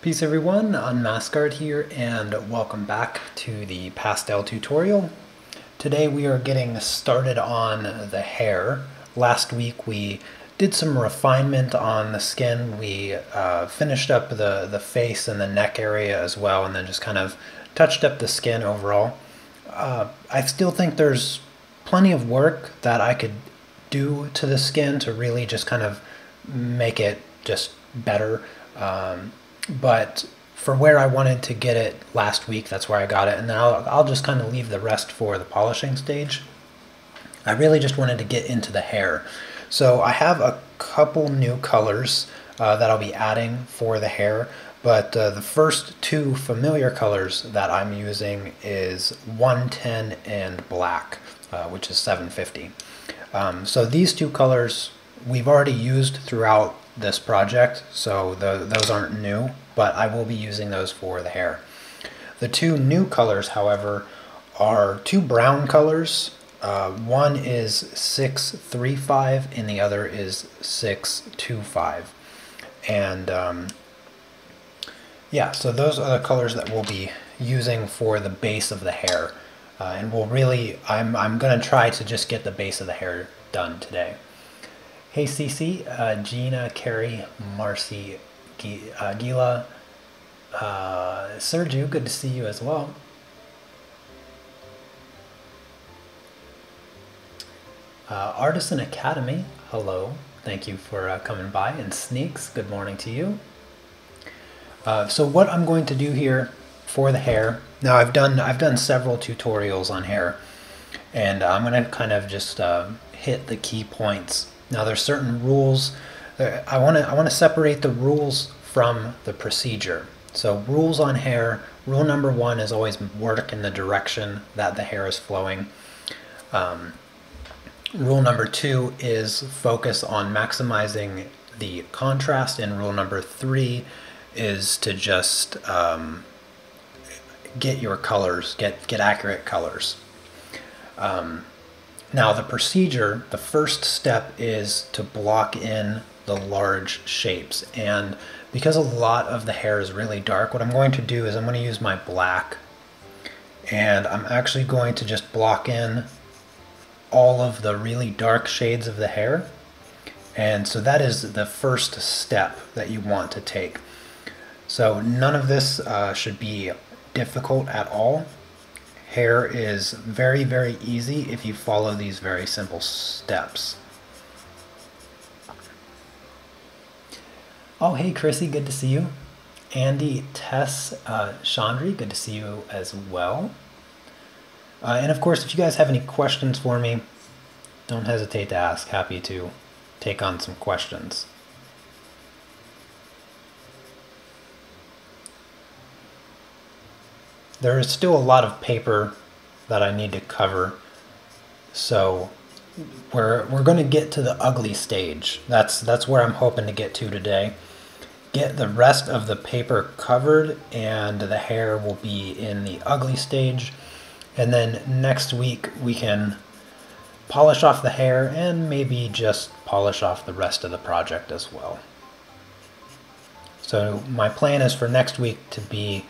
Peace everyone, Unmask Art here and welcome back to the pastel tutorial. Today we are getting started on the hair. Last week we did some refinement on the skin. We uh, finished up the, the face and the neck area as well and then just kind of touched up the skin overall. Uh, I still think there's plenty of work that I could do to the skin to really just kind of make it just better. Um, but for where I wanted to get it last week, that's where I got it. And then I'll, I'll just kind of leave the rest for the polishing stage. I really just wanted to get into the hair. So I have a couple new colors uh, that I'll be adding for the hair. But uh, the first two familiar colors that I'm using is 110 and black, uh, which is 750. Um, so these two colors we've already used throughout this project, so the, those aren't new, but I will be using those for the hair. The two new colors, however, are two brown colors. Uh, one is 635 and the other is 625. And um, yeah, so those are the colors that we'll be using for the base of the hair. Uh, and we'll really, I'm, I'm going to try to just get the base of the hair done today. Hey Cece, uh, Gina, Carrie, Marcy, G uh, Gila, uh, Sergio, good to see you as well. Uh, Artisan Academy, hello, thank you for uh, coming by. And Sneaks, good morning to you. Uh, so what I'm going to do here for the hair, now I've done I've done several tutorials on hair, and I'm going to kind of just uh, hit the key points now there's certain rules. Uh, I want to I want to separate the rules from the procedure. So rules on hair. Rule number one is always work in the direction that the hair is flowing. Um, rule number two is focus on maximizing the contrast, and rule number three is to just um, get your colors, get get accurate colors. Um, now the procedure, the first step is to block in the large shapes. And because a lot of the hair is really dark, what I'm going to do is I'm going to use my black and I'm actually going to just block in all of the really dark shades of the hair. And so that is the first step that you want to take. So none of this uh, should be difficult at all hair is very, very easy if you follow these very simple steps. Oh, hey, Chrissy, good to see you. Andy, Tess, uh, Chandri, good to see you as well. Uh, and of course, if you guys have any questions for me, don't hesitate to ask. Happy to take on some questions. There is still a lot of paper that I need to cover. So we're we're going to get to the ugly stage. That's that's where I'm hoping to get to today. Get the rest of the paper covered and the hair will be in the ugly stage. And then next week we can polish off the hair and maybe just polish off the rest of the project as well. So my plan is for next week to be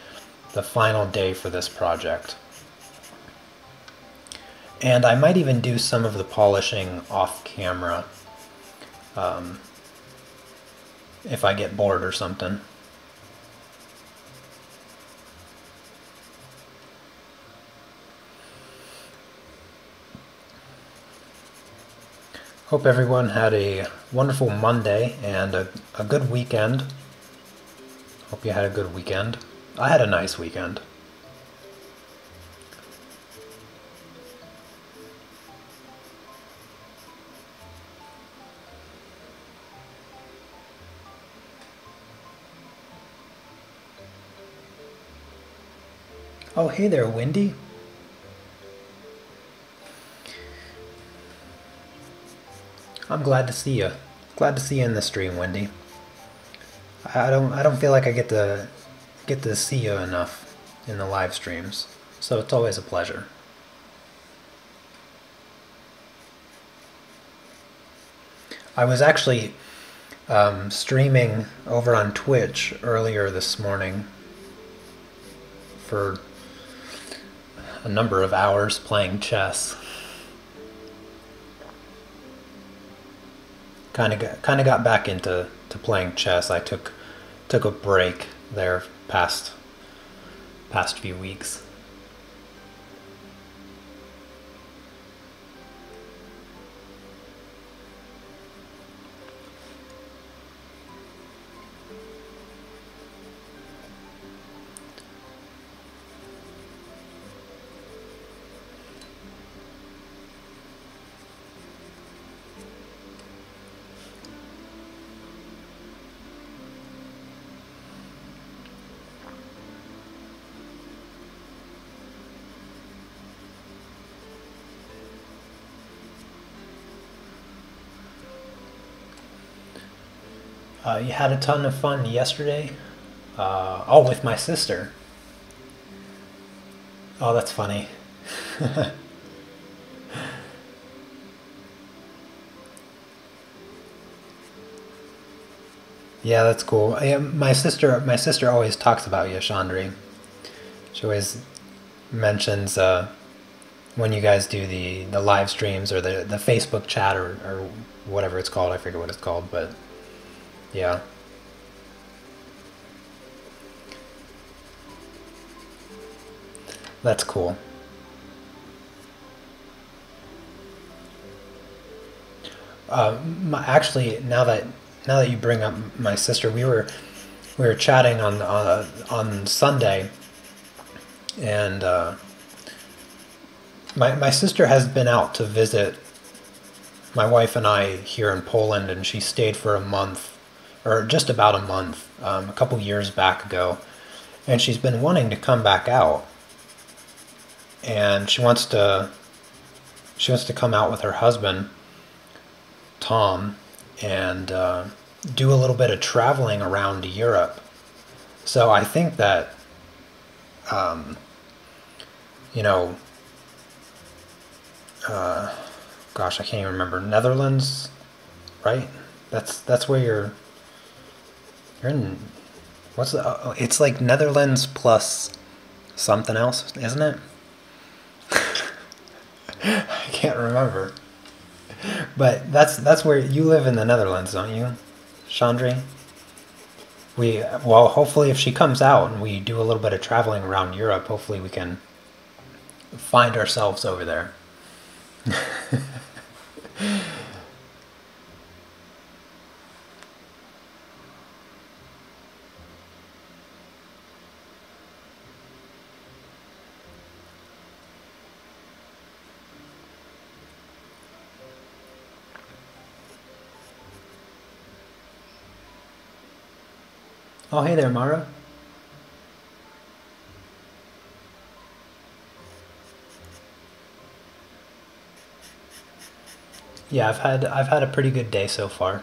the final day for this project. And I might even do some of the polishing off camera um, if I get bored or something. Hope everyone had a wonderful Monday and a, a good weekend. Hope you had a good weekend. I had a nice weekend. Oh, hey there, Wendy. I'm glad to see you. Glad to see you in the stream, Wendy. I don't I don't feel like I get to get to see you enough in the live streams, so it's always a pleasure. I was actually um, streaming over on Twitch earlier this morning for a number of hours playing chess. Kind of got, kind of got back into to playing chess. I took took a break there past past few weeks. Uh, you had a ton of fun yesterday. Uh, oh, with my sister. Oh, that's funny. yeah, that's cool. I, my sister, my sister always talks about you, Chandri. She always mentions uh, when you guys do the, the live streams or the, the Facebook chat or, or whatever it's called. I forget what it's called, but yeah. That's cool. My, actually, now that now that you bring up my sister, we were we were chatting on uh, on Sunday, and uh, my my sister has been out to visit my wife and I here in Poland, and she stayed for a month or just about a month, um, a couple years back ago, and she's been wanting to come back out, and she wants to she wants to come out with her husband, Tom, and uh, do a little bit of traveling around Europe. So I think that, um, you know, uh, gosh, I can't even remember Netherlands, right? That's that's where you're you're in. What's the? Oh, it's like Netherlands plus something else, isn't it? I can't remember. But that's that's where you live in the Netherlands, don't you, Chandri? We well, hopefully, if she comes out and we do a little bit of traveling around Europe, hopefully we can find ourselves over there. Oh, hey there, Mara. Yeah, I've had I've had a pretty good day so far.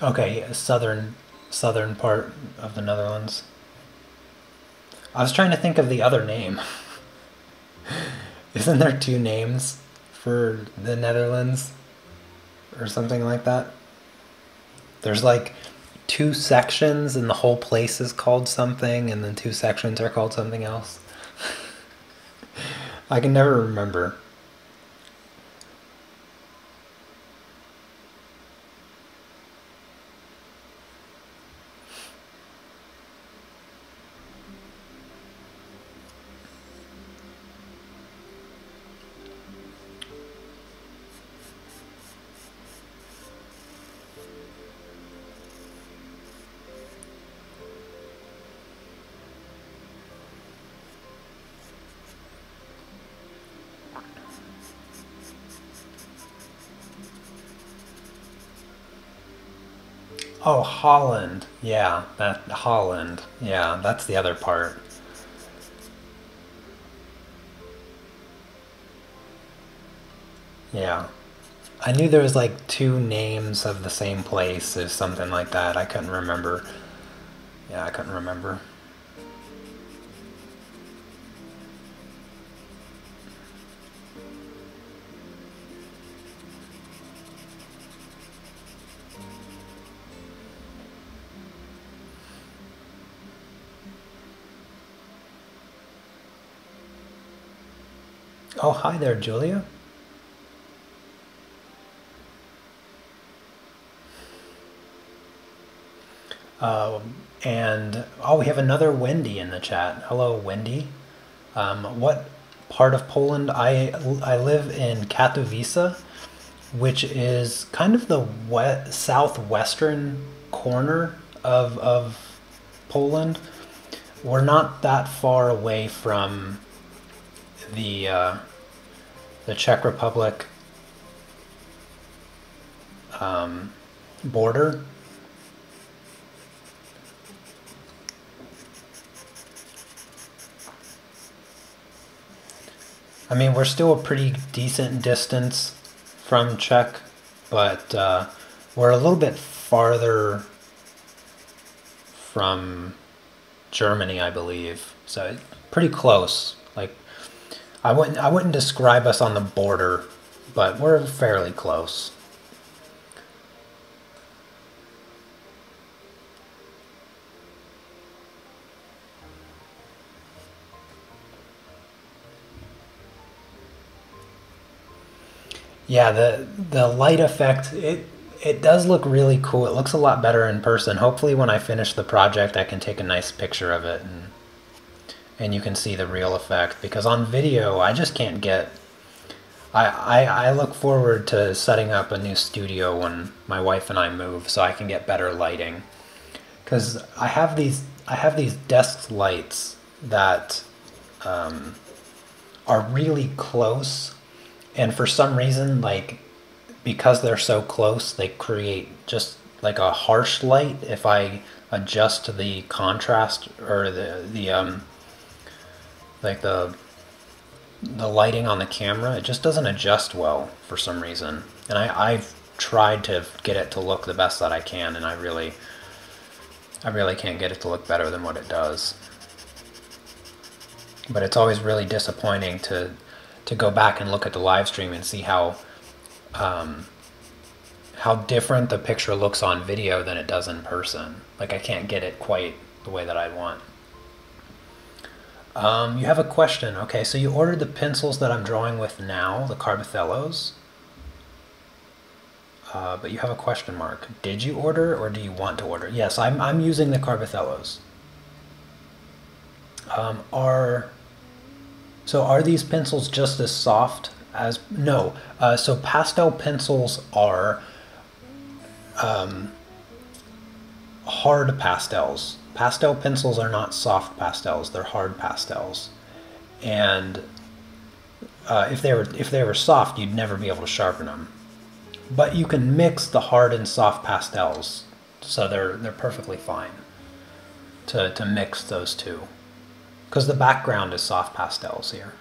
Okay, southern southern part of the Netherlands. I was trying to think of the other name. Isn't there two names for the Netherlands or something like that? There's like two sections and the whole place is called something and then two sections are called something else. I can never remember. Holland. Yeah, that Holland. Yeah, that's the other part. Yeah. I knew there was like two names of the same place or something like that. I couldn't remember. Yeah, I couldn't remember. Oh, hi there, Julia. Um, and oh, we have another Wendy in the chat. Hello, Wendy. Um, what part of Poland? I I live in Katowice, which is kind of the west, southwestern corner of of Poland. We're not that far away from the uh, the Czech Republic um, border. I mean, we're still a pretty decent distance from Czech, but uh, we're a little bit farther from Germany, I believe. So pretty close. I wouldn't I wouldn't describe us on the border, but we're fairly close. Yeah, the the light effect it it does look really cool. It looks a lot better in person. Hopefully when I finish the project I can take a nice picture of it and and you can see the real effect because on video I just can't get I, I, I look forward to setting up a new studio when my wife and I move so I can get better lighting. Because I have these I have these desk lights that um, are really close and for some reason like because they're so close they create just like a harsh light if i adjust the contrast or the the um like the the lighting on the camera it just doesn't adjust well for some reason and i i've tried to get it to look the best that i can and i really i really can't get it to look better than what it does but it's always really disappointing to to go back and look at the live stream and see how um, how different the picture looks on video than it does in person. Like I can't get it quite the way that I want. Um, you have a question. Okay, so you ordered the pencils that I'm drawing with now, the Carbothellos. Uh, but you have a question mark. Did you order or do you want to order? Yes, I'm, I'm using the Carbothellos. Um, are so are these pencils just as soft as, no. Uh, so pastel pencils are um, hard pastels. Pastel pencils are not soft pastels, they're hard pastels. And uh, if they were if they were soft, you'd never be able to sharpen them. But you can mix the hard and soft pastels, so they're they're perfectly fine to to mix those two because the background is soft pastels here.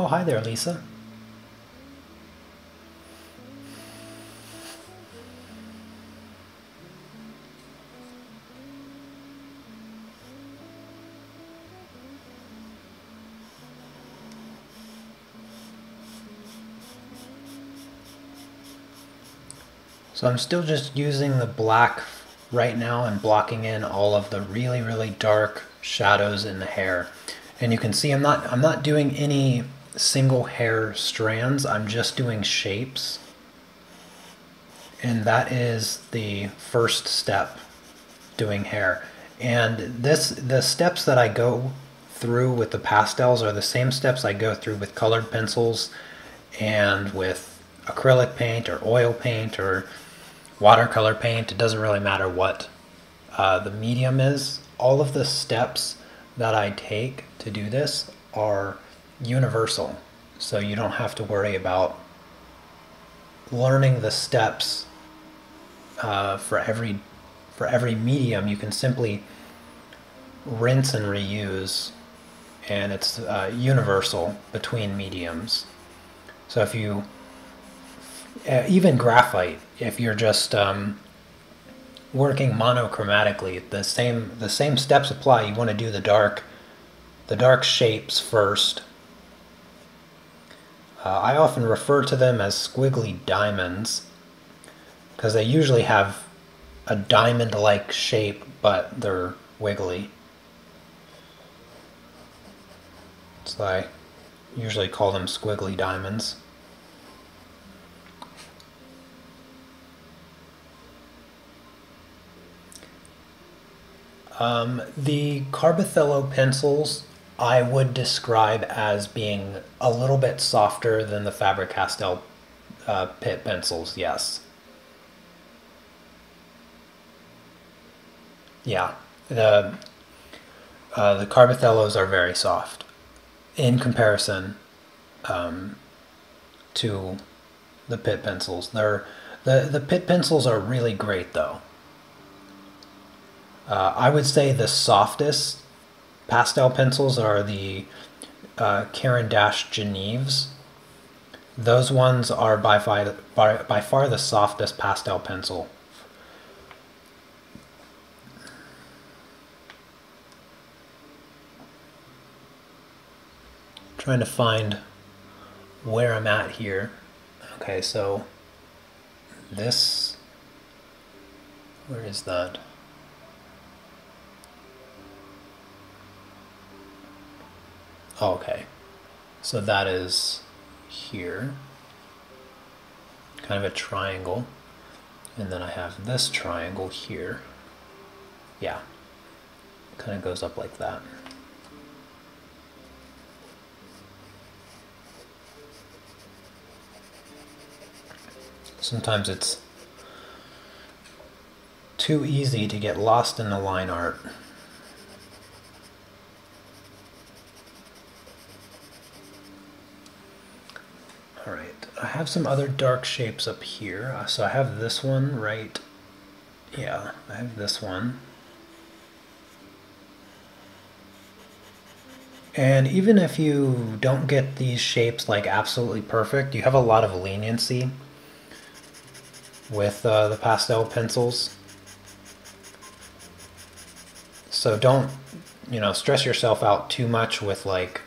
Oh, hi there, Lisa. So I'm still just using the black right now and blocking in all of the really, really dark shadows in the hair. And you can see I'm not, I'm not doing any single hair strands. I'm just doing shapes. And that is the first step, doing hair. And this the steps that I go through with the pastels are the same steps I go through with colored pencils and with acrylic paint or oil paint or watercolor paint. It doesn't really matter what uh, the medium is. All of the steps that I take to do this are universal. So you don't have to worry about learning the steps uh, for every for every medium, you can simply rinse and reuse, and it's uh, universal between mediums. So if you uh, even graphite, if you're just um, working monochromatically, the same the same steps apply. You want to do the dark the dark shapes first. Uh, I often refer to them as squiggly diamonds because they usually have a diamond-like shape, but they're wiggly. So I usually call them squiggly diamonds. Um, the Carbothello pencils I would describe as being a little bit softer than the Faber-Castell uh, Pitt pencils, yes. Yeah, the, uh, the Carbothellos are very soft in comparison um, to the Pitt pencils. They're, the, the Pitt pencils are really great though. Uh, I would say the softest pastel pencils are the uh, Caran d'Ache Geneves. Those ones are by, far, by, by far the softest pastel pencil. Trying to find where I'm at here. Okay, so this, where is that? Oh, okay. So that is here. Kind of a triangle. And then I have this triangle here. Yeah. Kind of goes up like that. Sometimes it's too easy to get lost in the line art. Alright, I have some other dark shapes up here. Uh, so I have this one right, yeah, I have this one. And even if you don't get these shapes like absolutely perfect, you have a lot of leniency with uh, the pastel pencils. So don't, you know, stress yourself out too much with like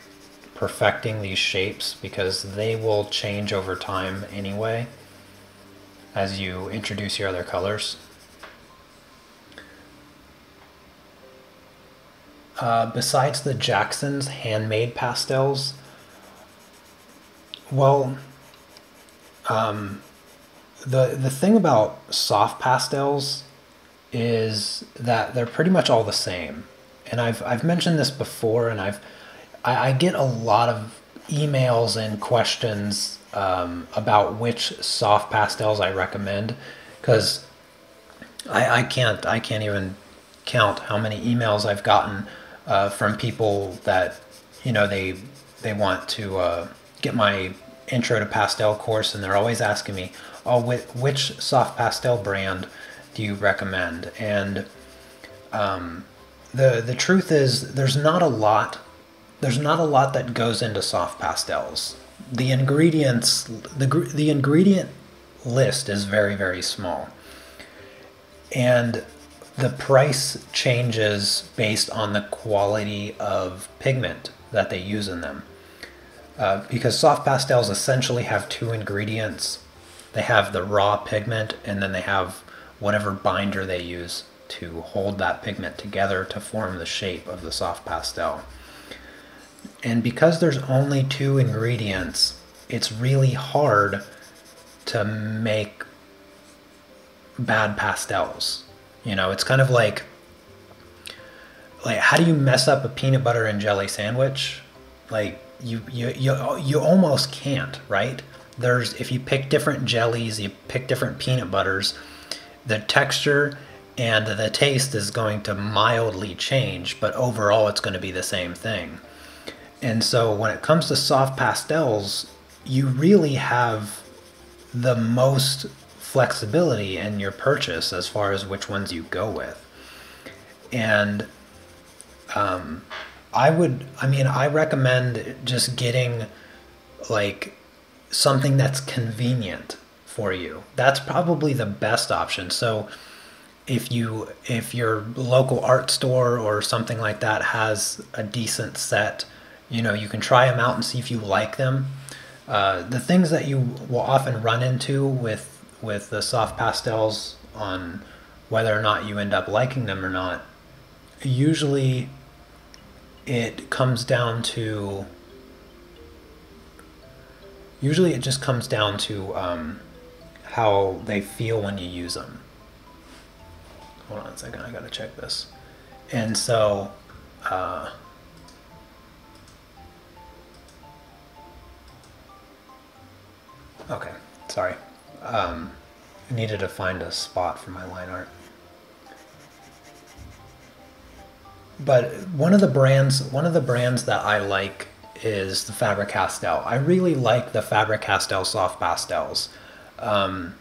perfecting these shapes because they will change over time anyway as you introduce your other colors. Uh, besides the Jackson's handmade pastels, well, um, the the thing about soft pastels is that they're pretty much all the same. And I've I've mentioned this before, and I've I, I get a lot of emails and questions um, about which soft pastels I recommend because I, I can't I can't even count how many emails I've gotten uh, from people that you know they they want to uh, get my intro to pastel course and they're always asking me oh which, which soft pastel brand do you recommend? And um, the the truth is there's not a lot there's not a lot that goes into soft pastels. The ingredients, the, the ingredient list is very, very small. And the price changes based on the quality of pigment that they use in them. Uh, because soft pastels essentially have two ingredients. They have the raw pigment and then they have whatever binder they use to hold that pigment together to form the shape of the soft pastel. And because there's only two ingredients, it's really hard to make bad pastels. You know, it's kind of like like how do you mess up a peanut butter and jelly sandwich? Like you you you you almost can't, right? There's if you pick different jellies, you pick different peanut butters, the texture and the taste is going to mildly change, but overall it's going to be the same thing. And so when it comes to soft pastels, you really have the most flexibility in your purchase as far as which ones you go with. And um, I would, I mean, I recommend just getting like something that's convenient for you. That's probably the best option. So if you if your local art store or something like that has a decent set, you know, you can try them out and see if you like them. Uh, the things that you will often run into with with the soft pastels on whether or not you end up liking them or not, usually it comes down to usually it just comes down to um, how they feel when you use them. Hold on a second, I gotta check this. And so, uh, okay, sorry. Um, I needed to find a spot for my line art. But one of the brands, one of the brands that I like is the Faber-Castell. I really like the Faber-Castell soft pastels. Um,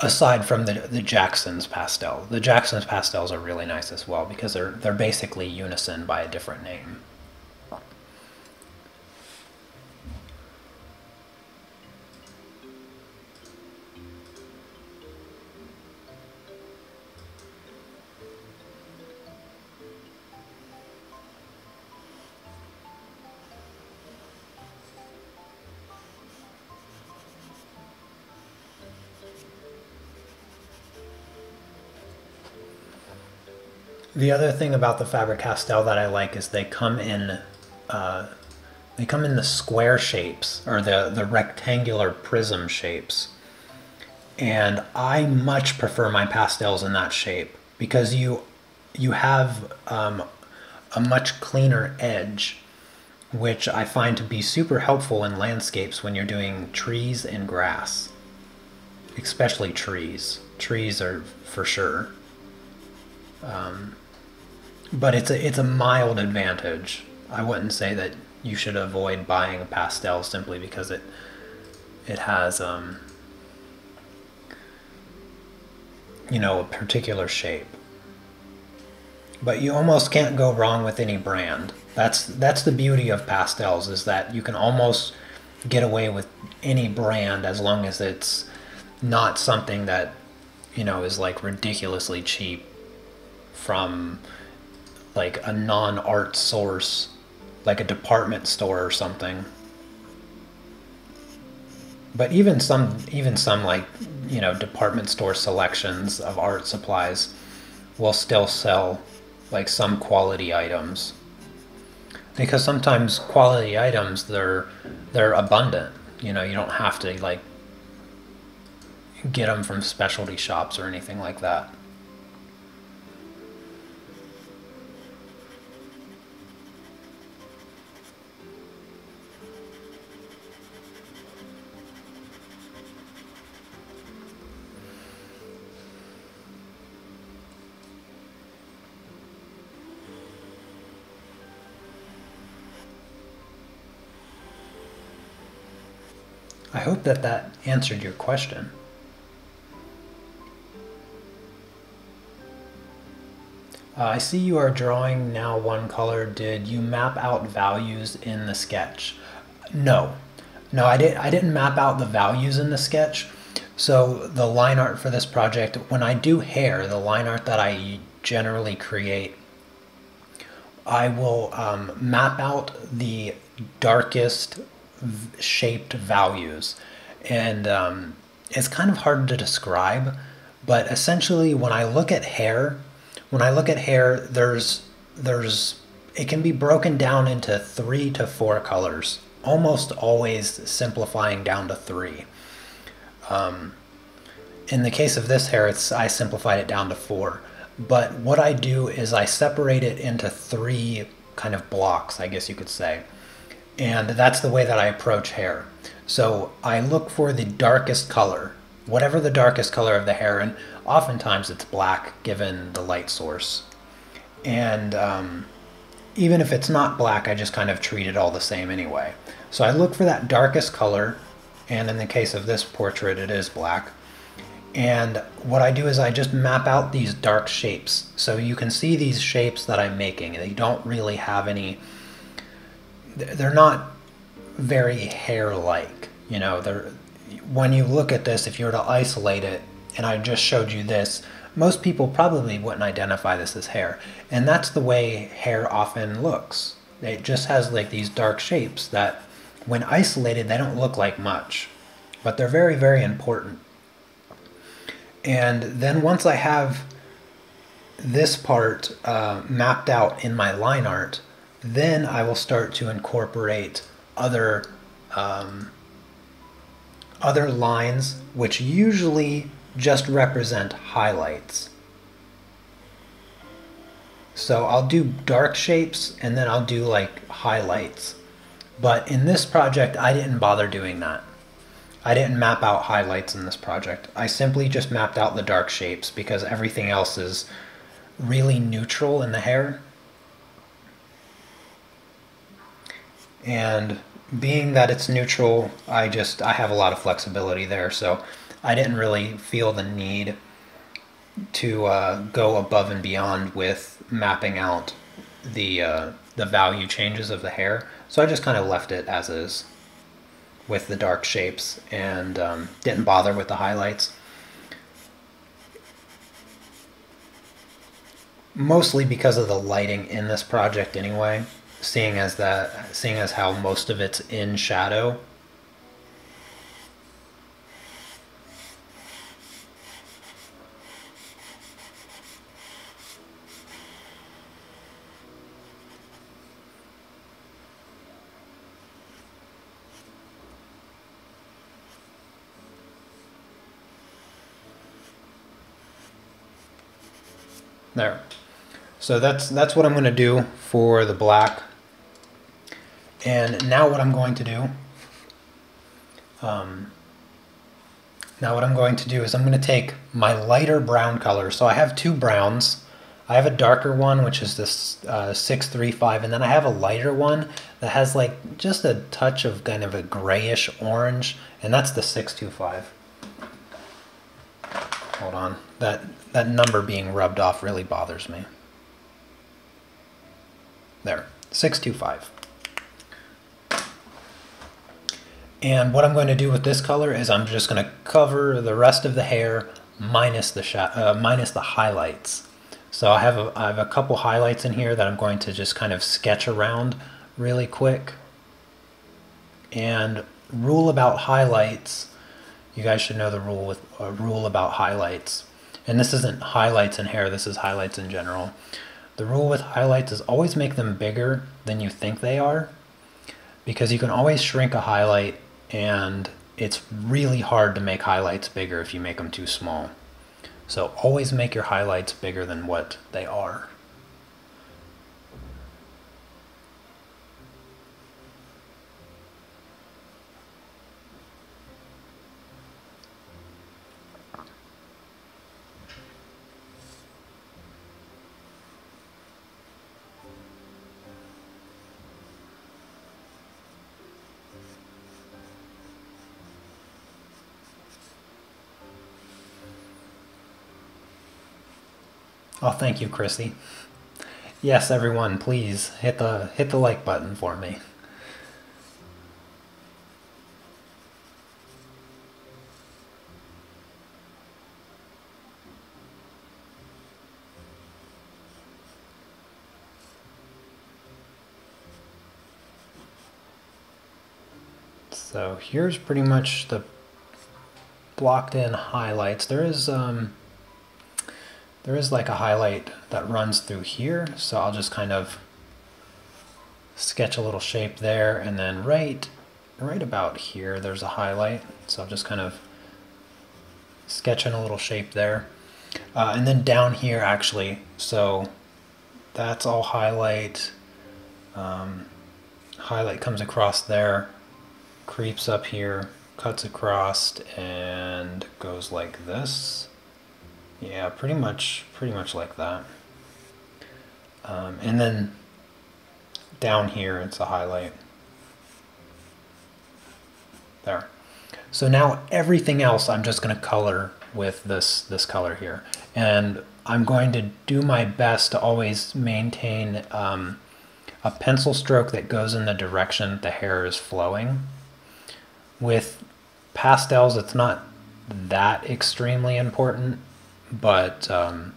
aside from the the Jackson's pastel, the Jackson's pastels are really nice as well because they're they're basically unison by a different name. The other thing about the Faber-Castell that I like is they come in uh, they come in the square shapes or the, the rectangular prism shapes. And I much prefer my pastels in that shape because you you have um, a much cleaner edge, which I find to be super helpful in landscapes when you're doing trees and grass, especially trees. Trees are for sure. Um, but it's a it's a mild advantage. I wouldn't say that you should avoid buying a pastel simply because it it has um, you know a particular shape. But you almost can't go wrong with any brand. That's that's the beauty of pastels is that you can almost get away with any brand as long as it's not something that you know is like ridiculously cheap from like a non-art source like a department store or something. But even some even some like you know department store selections of art supplies will still sell like some quality items. Because sometimes quality items they're they're abundant. You know you don't have to like get them from specialty shops or anything like that I hope that that answered your question. Uh, I see you are drawing now one color. Did you map out values in the sketch? No, no, I didn't. I didn't map out the values in the sketch. So the line art for this project, when I do hair, the line art that I generally create, I will um, map out the darkest shaped values. And um, it's kind of hard to describe, but essentially when I look at hair, when I look at hair, there's, there's, it can be broken down into three to four colors, almost always simplifying down to three. Um, in the case of this hair, it's, I simplified it down to four. But what I do is I separate it into three kind of blocks, I guess you could say. And that's the way that I approach hair. So I look for the darkest color, whatever the darkest color of the hair, and oftentimes it's black given the light source. And um, even if it's not black, I just kind of treat it all the same anyway. So I look for that darkest color, and in the case of this portrait, it is black. And what I do is I just map out these dark shapes. So you can see these shapes that I'm making. They don't really have any, they're not very hair-like. You know, they're, when you look at this, if you were to isolate it, and I just showed you this, most people probably wouldn't identify this as hair. And that's the way hair often looks. It just has like these dark shapes that when isolated, they don't look like much, but they're very, very important. And then once I have this part uh, mapped out in my line art, then I will start to incorporate other um, other lines, which usually just represent highlights. So I'll do dark shapes and then I'll do like highlights. But in this project, I didn't bother doing that. I didn't map out highlights in this project. I simply just mapped out the dark shapes because everything else is really neutral in the hair. And being that it's neutral, I just, I have a lot of flexibility there. So I didn't really feel the need to uh, go above and beyond with mapping out the, uh, the value changes of the hair. So I just kind of left it as is with the dark shapes and um, didn't bother with the highlights. Mostly because of the lighting in this project anyway, seeing as that seeing as how most of it's in shadow There. So that's that's what I'm going to do for the black. And now what I'm going to do, um, now what I'm going to do is I'm going to take my lighter brown color. So I have two browns. I have a darker one, which is this uh, 635, and then I have a lighter one that has like just a touch of kind of a grayish orange, and that's the 625. Hold on. That, that number being rubbed off really bothers me. There, 625. And what I'm going to do with this color is I'm just going to cover the rest of the hair minus the uh, minus the highlights. So I have a, I have a couple highlights in here that I'm going to just kind of sketch around really quick. And rule about highlights you guys should know the rule with a rule about highlights. And this isn't highlights in hair, this is highlights in general. The rule with highlights is always make them bigger than you think they are because you can always shrink a highlight and it's really hard to make highlights bigger if you make them too small. So always make your highlights bigger than what they are. Oh, thank you, Chrissy. Yes, everyone, please hit the hit the like button for me. So here's pretty much the blocked in highlights. There is um, there is like a highlight that runs through here, so I'll just kind of sketch a little shape there, and then right, right about here, there's a highlight, so I'll just kind of sketch in a little shape there. Uh, and then down here actually, so that's all highlight. Um, highlight comes across there, creeps up here, cuts across, and goes like this. Yeah, pretty much, pretty much like that. Um, and then down here, it's a highlight. There. So now everything else I'm just going to color with this, this color here. And I'm going to do my best to always maintain um, a pencil stroke that goes in the direction the hair is flowing. With pastels, it's not that extremely important, but um,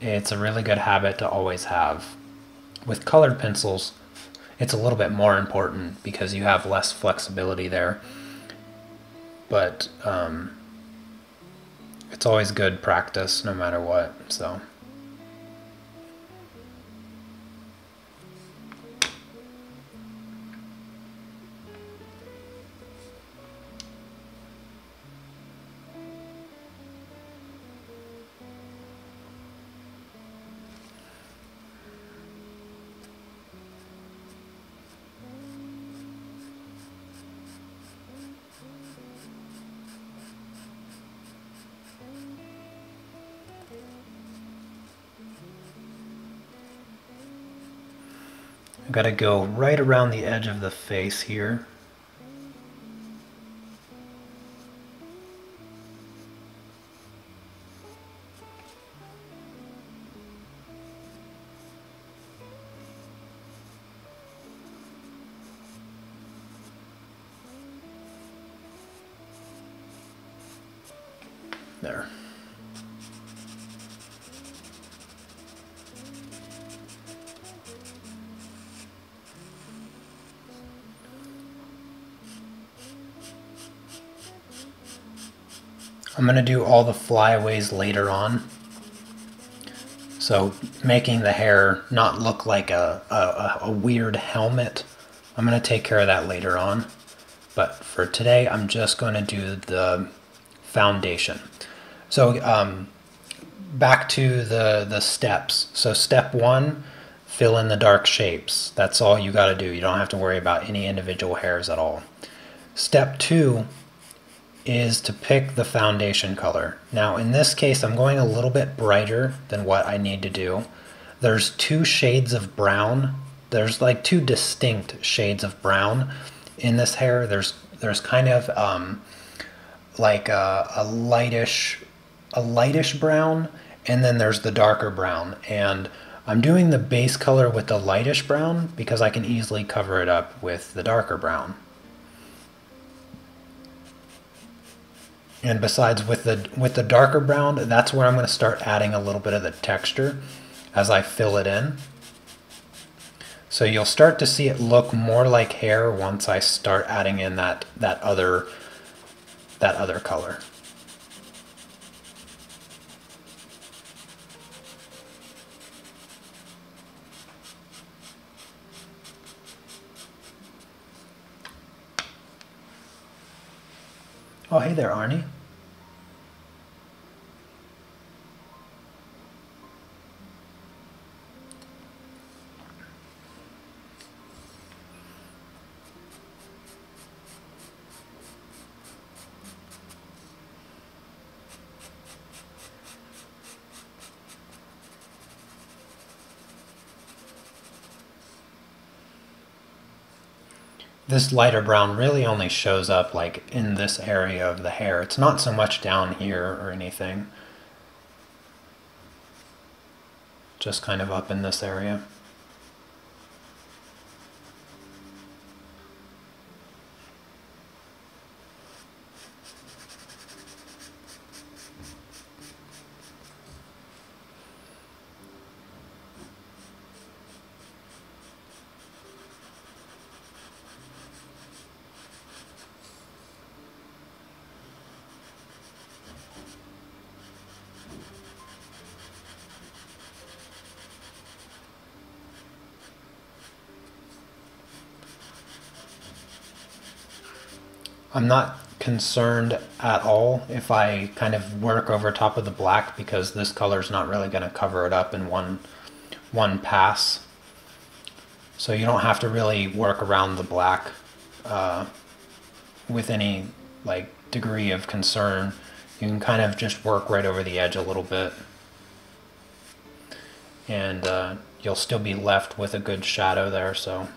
it's a really good habit to always have. With colored pencils, it's a little bit more important because you have less flexibility there. But um, it's always good practice no matter what, so. Got to go right around the edge of the face here. I'm going to do all the flyaways later on. So making the hair not look like a, a, a weird helmet. I'm going to take care of that later on. But for today, I'm just going to do the foundation. So um, back to the, the steps. So step one, fill in the dark shapes. That's all you got to do. You don't have to worry about any individual hairs at all. Step two, is to pick the foundation color. Now in this case I'm going a little bit brighter than what I need to do. There's two shades of brown. There's like two distinct shades of brown in this hair. There's there's kind of um, like a, a lightish a lightish brown and then there's the darker brown and I'm doing the base color with the lightish brown because I can easily cover it up with the darker brown. And besides with the with the darker brown, that's where I'm going to start adding a little bit of the texture as I fill it in. So you'll start to see it look more like hair once I start adding in that that other that other color. Oh, hey there, Arnie. This lighter brown really only shows up like in this area of the hair. It's not so much down here or anything. Just kind of up in this area. I'm not concerned at all if I kind of work over top of the black because this color is not really going to cover it up in one one pass. So you don't have to really work around the black uh, with any like degree of concern. You can kind of just work right over the edge a little bit. And uh, you'll still be left with a good shadow there, so...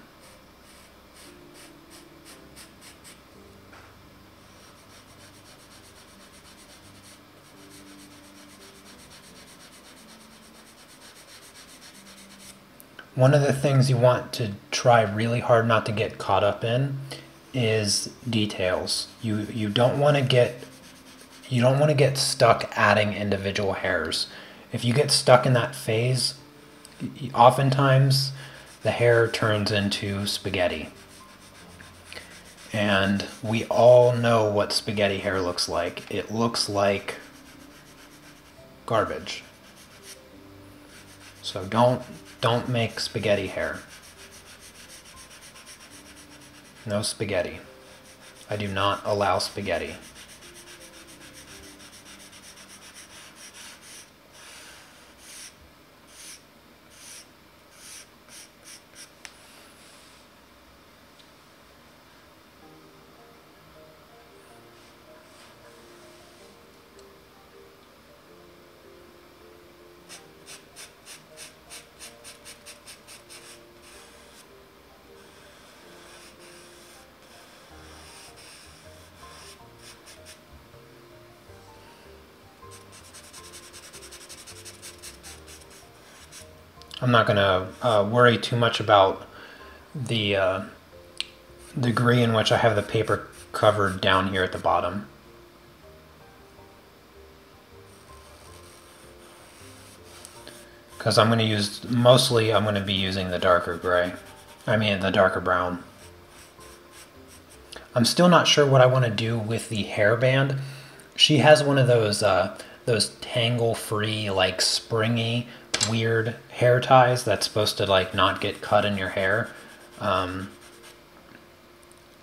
one of the things you want to try really hard not to get caught up in is details. You you don't want to get you don't want to get stuck adding individual hairs. If you get stuck in that phase, oftentimes the hair turns into spaghetti. And we all know what spaghetti hair looks like. It looks like garbage. So don't don't make spaghetti hair. No spaghetti. I do not allow spaghetti. I'm not going to uh, worry too much about the uh, degree in which I have the paper covered down here at the bottom. Because I'm going to use, mostly I'm going to be using the darker gray. I mean the darker brown. I'm still not sure what I want to do with the hairband. She has one of those uh, those tangle-free, like springy weird hair ties that's supposed to like not get cut in your hair. Um,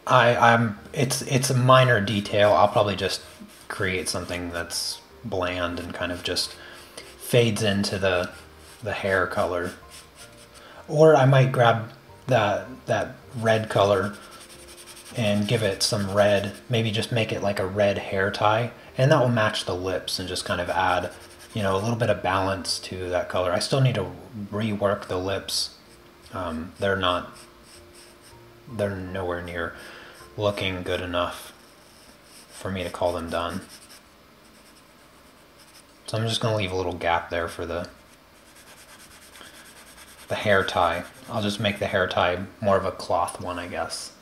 I I'm it's it's a minor detail. I'll probably just create something that's bland and kind of just fades into the the hair color. Or I might grab that that red color and give it some red, maybe just make it like a red hair tie, and that will match the lips and just kind of add you know, a little bit of balance to that color. I still need to rework the lips. Um, they're not, they're nowhere near looking good enough for me to call them done. So I'm just going to leave a little gap there for the the hair tie. I'll just make the hair tie more of a cloth one, I guess.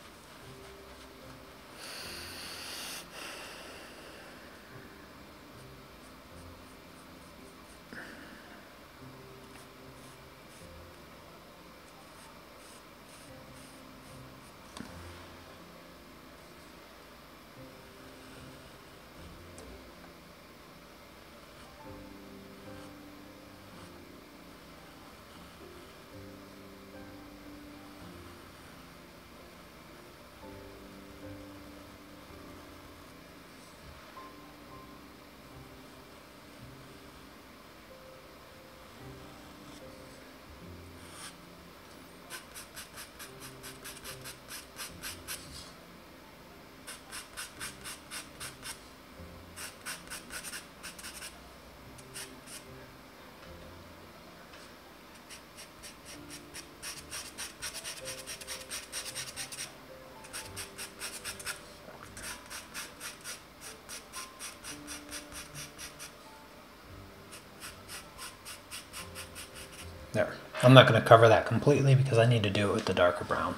There. I'm not going to cover that completely because I need to do it with the darker brown.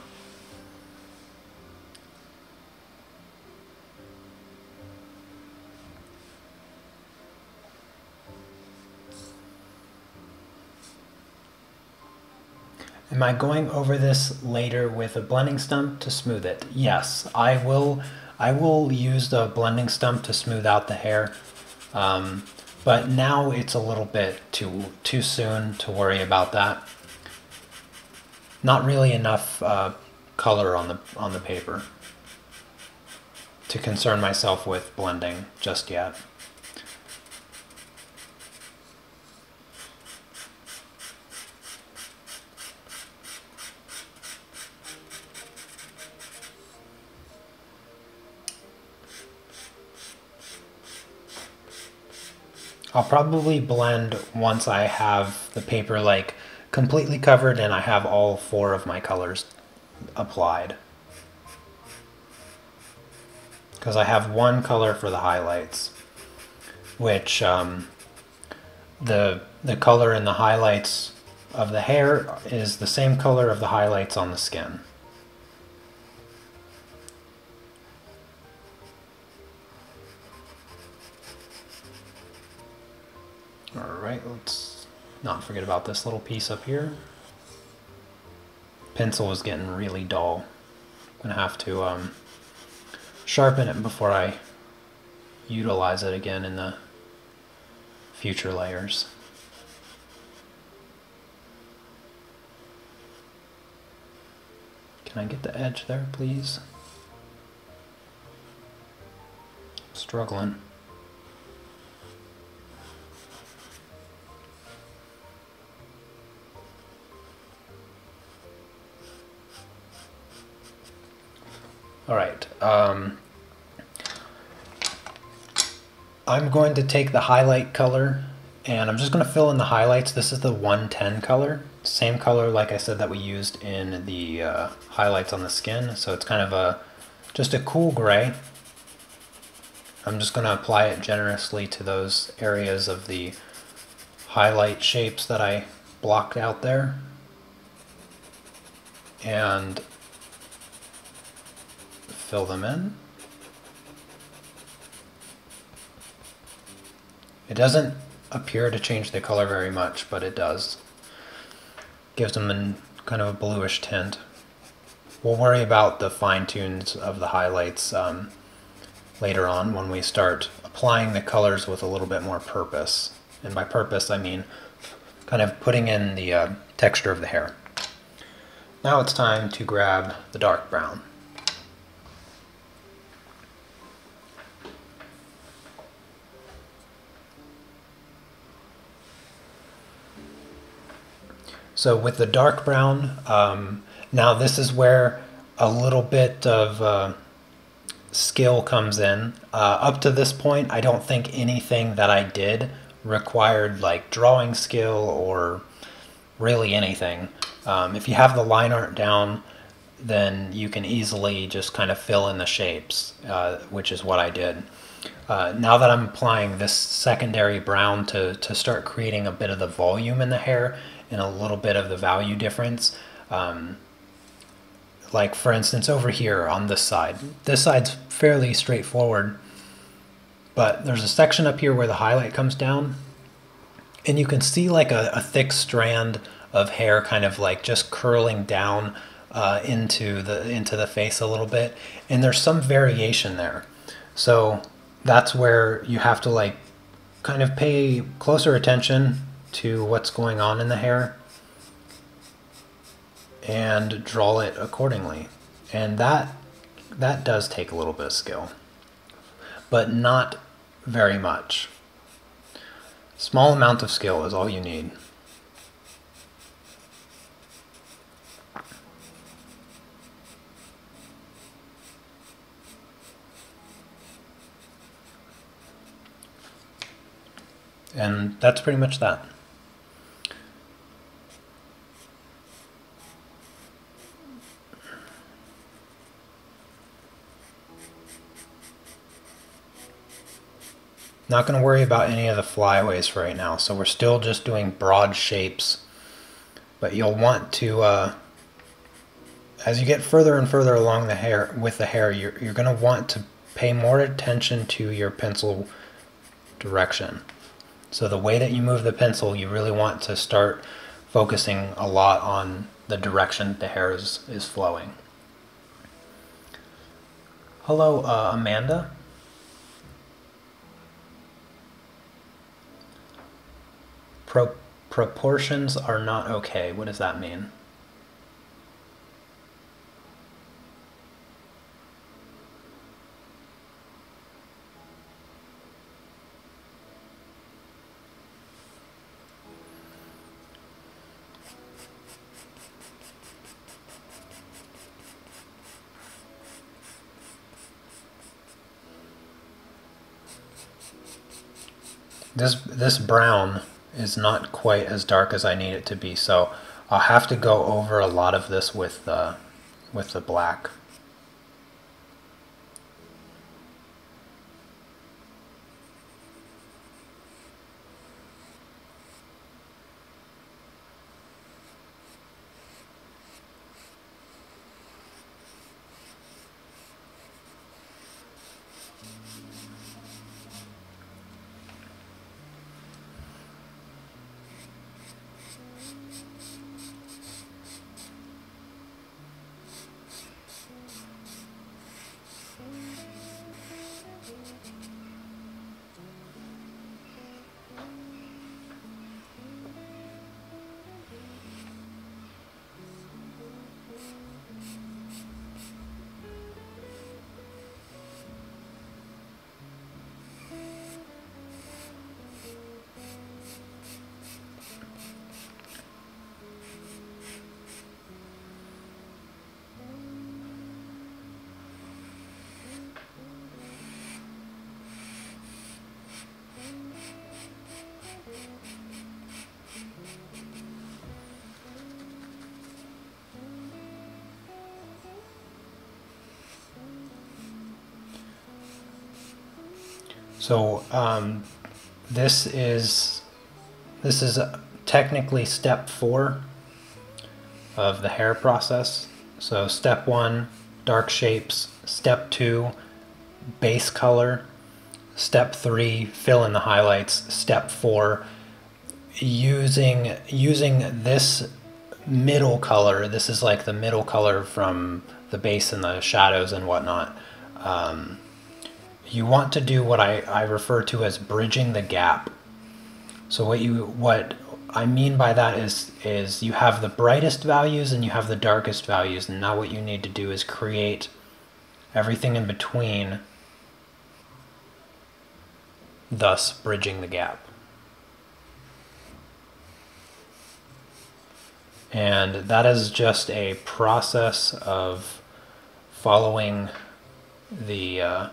Am I going over this later with a blending stump to smooth it? Yes, I will. I will use the blending stump to smooth out the hair. Um, but now it's a little bit too too soon to worry about that. Not really enough uh, color on the on the paper to concern myself with blending just yet. I'll probably blend once I have the paper like completely covered and I have all four of my colors applied. Because I have one color for the highlights, which um, the, the color in the highlights of the hair is the same color of the highlights on the skin. Alright, let's not forget about this little piece up here. Pencil is getting really dull. I'm gonna have to um, sharpen it before I utilize it again in the future layers. Can I get the edge there, please? Struggling. All right. Um, I'm going to take the highlight color and I'm just going to fill in the highlights. This is the 110 color. Same color like I said that we used in the uh, highlights on the skin. So it's kind of a just a cool gray. I'm just going to apply it generously to those areas of the highlight shapes that I blocked out there. And fill them in. It doesn't appear to change the color very much, but it does. Gives them a kind of a bluish tint. We'll worry about the fine tunes of the highlights um, later on when we start applying the colors with a little bit more purpose. And by purpose, I mean kind of putting in the uh, texture of the hair. Now it's time to grab the dark brown. So with the dark brown, um, now this is where a little bit of uh, skill comes in. Uh, up to this point, I don't think anything that I did required like drawing skill or really anything. Um, if you have the line art down, then you can easily just kind of fill in the shapes, uh, which is what I did. Uh, now that I'm applying this secondary brown to, to start creating a bit of the volume in the hair, and a little bit of the value difference. Um, like for instance over here on this side, this side's fairly straightforward, but there's a section up here where the highlight comes down and you can see like a, a thick strand of hair kind of like just curling down uh, into the into the face a little bit and there's some variation there so that's where you have to like kind of pay closer attention to what's going on in the hair and draw it accordingly. And that that does take a little bit of skill, but not very much. Small amount of skill is all you need. And that's pretty much that. Not going to worry about any of the flyaways right now. So we're still just doing broad shapes. But you'll want to, uh, as you get further and further along the hair with the hair, you're, you're going to want to pay more attention to your pencil direction. So the way that you move the pencil, you really want to start focusing a lot on the direction the hair is, is flowing. Hello, uh, Amanda. Pro proportions are not okay. What does that mean? This this brown is not quite as dark as I need it to be. So I'll have to go over a lot of this with the, with the black. So um, this is this is technically step four of the hair process. So step one, dark shapes. Step two, base color. Step three, fill in the highlights. Step four, using using this middle color. This is like the middle color from the base and the shadows and whatnot. Um, you want to do what I, I refer to as bridging the gap. So what you what I mean by that is is you have the brightest values and you have the darkest values, and now what you need to do is create everything in between, thus bridging the gap. And that is just a process of following the uh,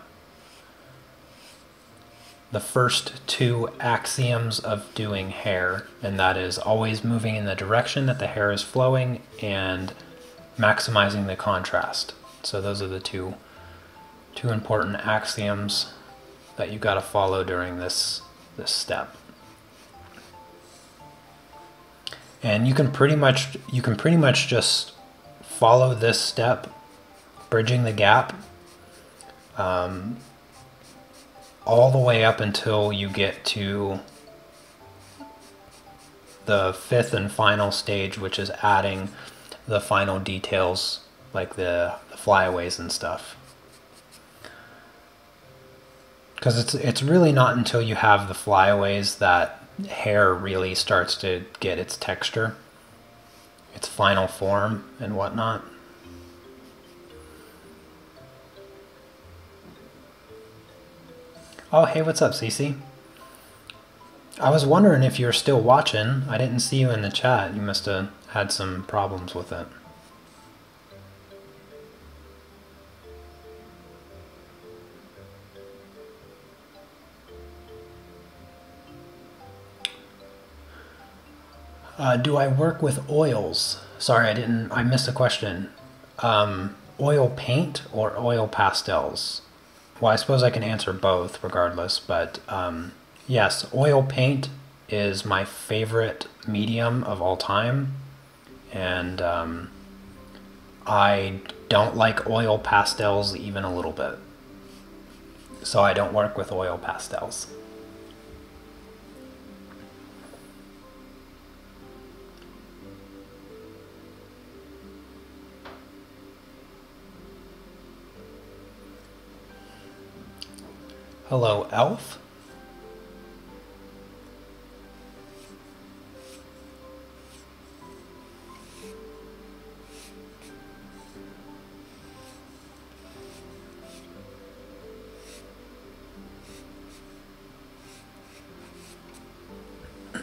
the first two axioms of doing hair, and that is always moving in the direction that the hair is flowing and maximizing the contrast. So those are the two two important axioms that you got to follow during this this step. And you can pretty much you can pretty much just follow this step, bridging the gap, um, all the way up until you get to the fifth and final stage, which is adding the final details like the, the flyaways and stuff. Because it's it's really not until you have the flyaways that hair really starts to get its texture, its final form, and whatnot. Oh, hey, what's up, Cece? I was wondering if you're still watching. I didn't see you in the chat. You must have had some problems with it. Uh, do I work with oils? Sorry, I didn't. I missed a question. Um, oil paint or oil pastels? Well, I suppose I can answer both regardless, but um, yes, oil paint is my favorite medium of all time, and um, I don't like oil pastels even a little bit. So I don't work with oil pastels. Hello, Elf.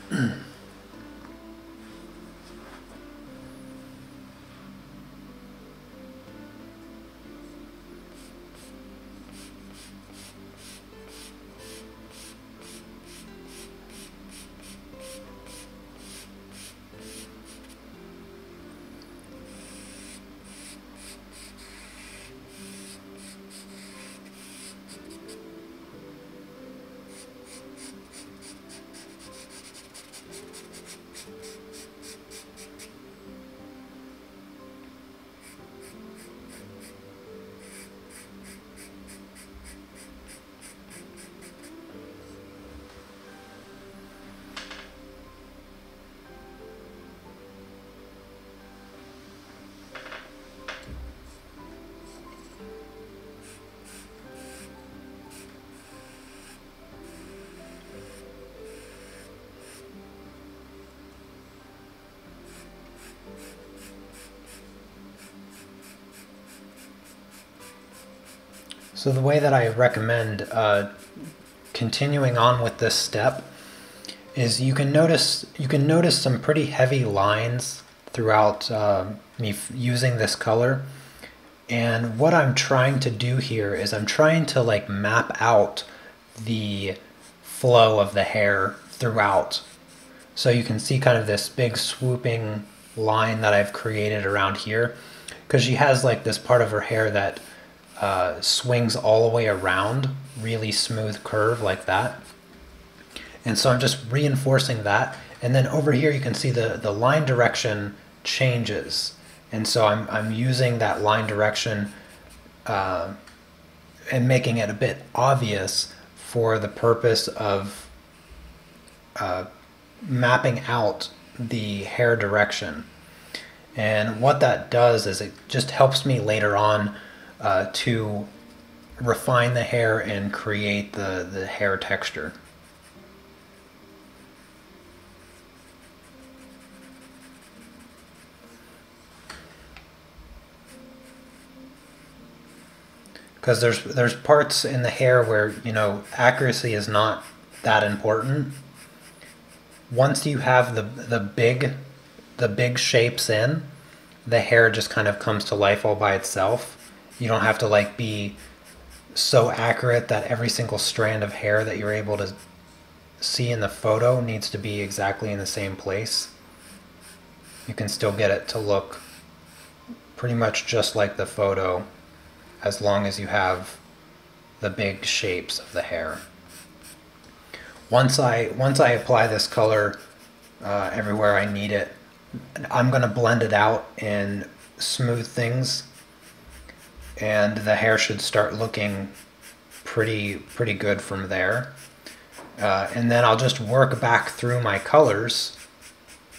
So the way that I recommend uh, continuing on with this step is you can notice you can notice some pretty heavy lines throughout uh, me using this color. And what I'm trying to do here is I'm trying to like map out the flow of the hair throughout. So you can see kind of this big swooping line that I've created around here because she has like this part of her hair that uh, swings all the way around, really smooth curve like that. And so I'm just reinforcing that. And then over here you can see the, the line direction changes. And so I'm, I'm using that line direction uh, and making it a bit obvious for the purpose of uh, mapping out the hair direction. And what that does is it just helps me later on uh, to refine the hair and create the, the hair texture. because there's there's parts in the hair where you know accuracy is not that important. Once you have the the big the big shapes in, the hair just kind of comes to life all by itself. You don't have to like be so accurate that every single strand of hair that you're able to see in the photo needs to be exactly in the same place. You can still get it to look pretty much just like the photo as long as you have the big shapes of the hair. Once I, once I apply this color uh, everywhere I need it, I'm going to blend it out and smooth things and the hair should start looking pretty pretty good from there. Uh, and then I'll just work back through my colors,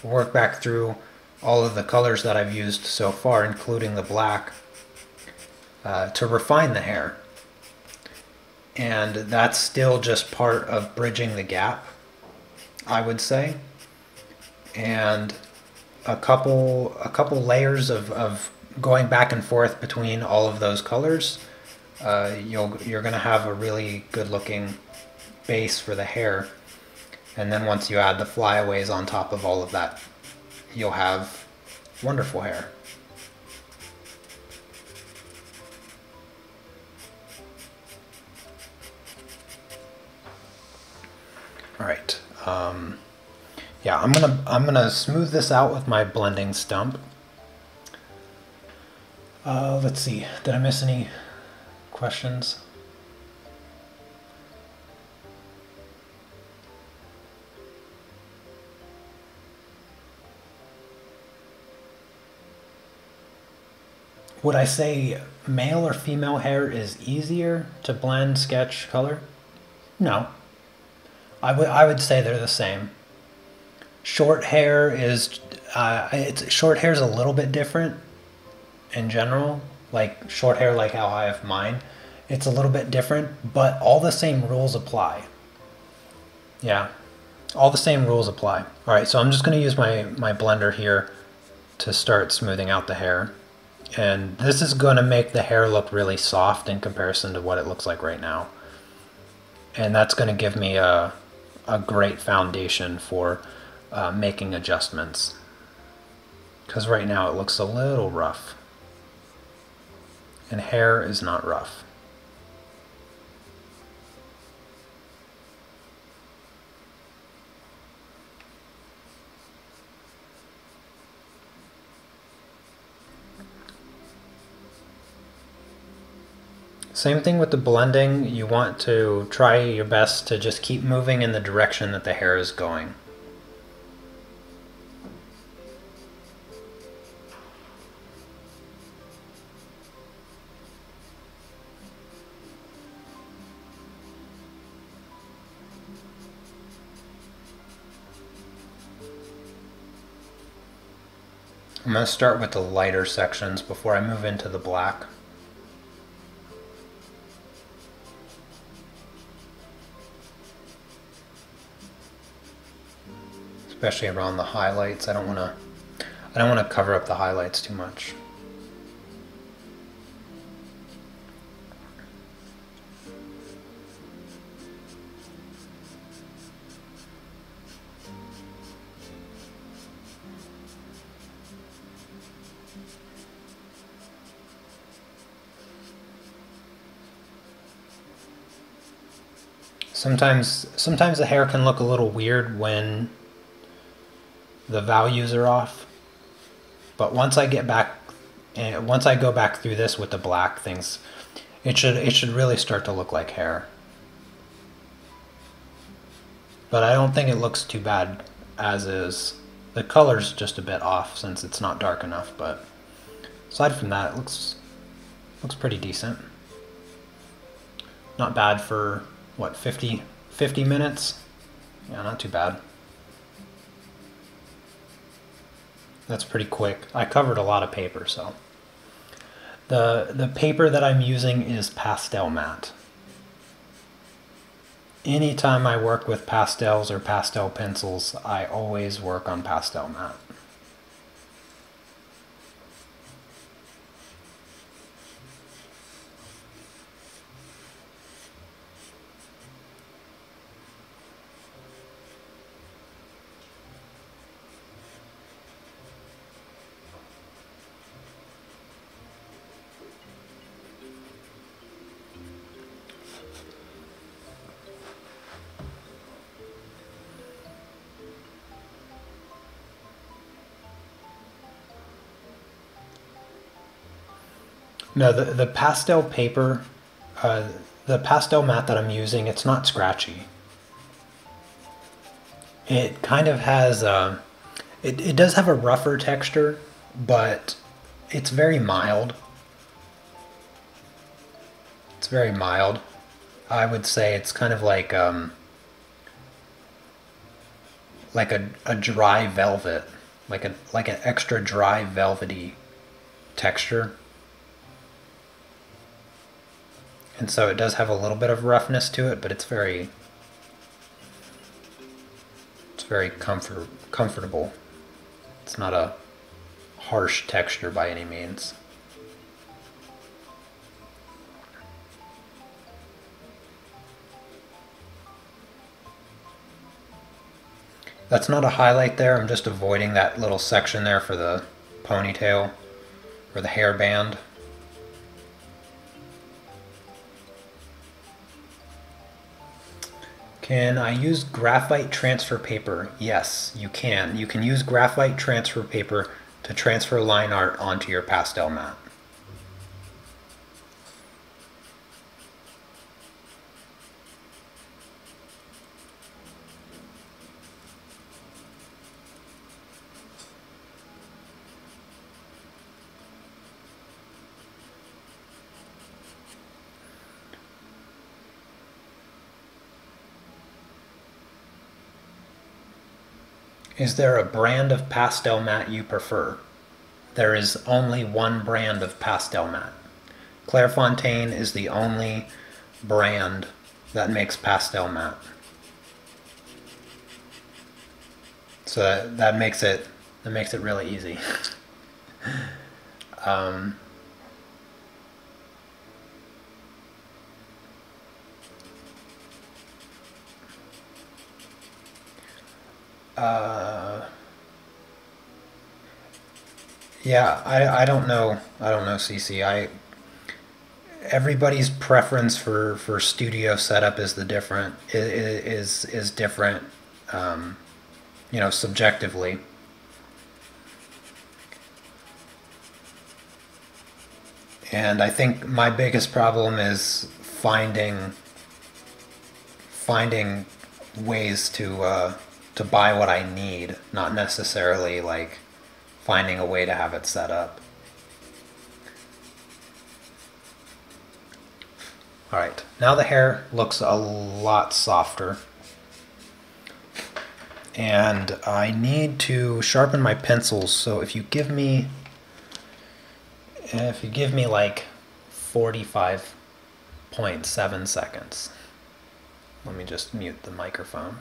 work back through all of the colors that I've used so far, including the black, uh, to refine the hair. And that's still just part of bridging the gap, I would say. And a couple a couple layers of, of going back and forth between all of those colors, uh, you'll you're gonna have a really good looking base for the hair. And then once you add the flyaways on top of all of that, you'll have wonderful hair. All right. Um, yeah, I'm gonna I'm gonna smooth this out with my blending stump. Uh, let's see. Did I miss any questions? Would I say male or female hair is easier to blend, sketch, color? No, I would I would say they're the same. Short hair is uh, it's short hair is a little bit different in general. Like short hair, like how I have mine, it's a little bit different, but all the same rules apply. Yeah, all the same rules apply. All right, so I'm just going to use my my blender here to start smoothing out the hair. And this is going to make the hair look really soft in comparison to what it looks like right now. And that's going to give me a, a great foundation for uh, making adjustments. Because right now it looks a little rough. And hair is not rough. Same thing with the blending. You want to try your best to just keep moving in the direction that the hair is going. I'm going to start with the lighter sections before I move into the black. especially around the highlights. I don't want to I don't want to cover up the highlights too much. Sometimes sometimes the hair can look a little weird when the values are off. But once I get back, and once I go back through this with the black things, It should it should really start to look like hair. But I don't think it looks too bad as is. The color's just a bit off since it's not dark enough, but aside from that, it looks looks pretty decent. Not bad for what 50 50 minutes. Yeah, not too bad. That's pretty quick. I covered a lot of paper, so. The, the paper that I'm using is Pastelmat. Anytime I work with pastels or pastel pencils, I always work on Pastelmat. No, the, the pastel paper, uh, the pastel mat that I'm using, it's not scratchy. It kind of has, uh, it, it does have a rougher texture, but it's very mild. It's very mild. I would say it's kind of like, um, like a, a dry velvet, like a like an extra dry velvety texture. And so it does have a little bit of roughness to it, but it's very it's very comfort comfortable. It's not a harsh texture by any means. That's not a highlight there, I'm just avoiding that little section there for the ponytail or the hairband. Can I use graphite transfer paper? Yes, you can. You can use graphite transfer paper to transfer line art onto your pastel mat. Is there a brand of pastel mat you prefer? There is only one brand of pastel mat. Clairefontaine is the only brand that makes pastel mat. So that, that makes it that makes it really easy. um, Uh, yeah, I, I don't know. I don't know, CC. I everybody's preference for, for studio setup is the different is is different. Um, you know, subjectively. And I think my biggest problem is finding finding ways to uh, to buy what I need, not necessarily like finding a way to have it set up. All right, now the hair looks a lot softer. And I need to sharpen my pencils, so if you give me, if you give me like 45.7 seconds, let me just mute the microphone.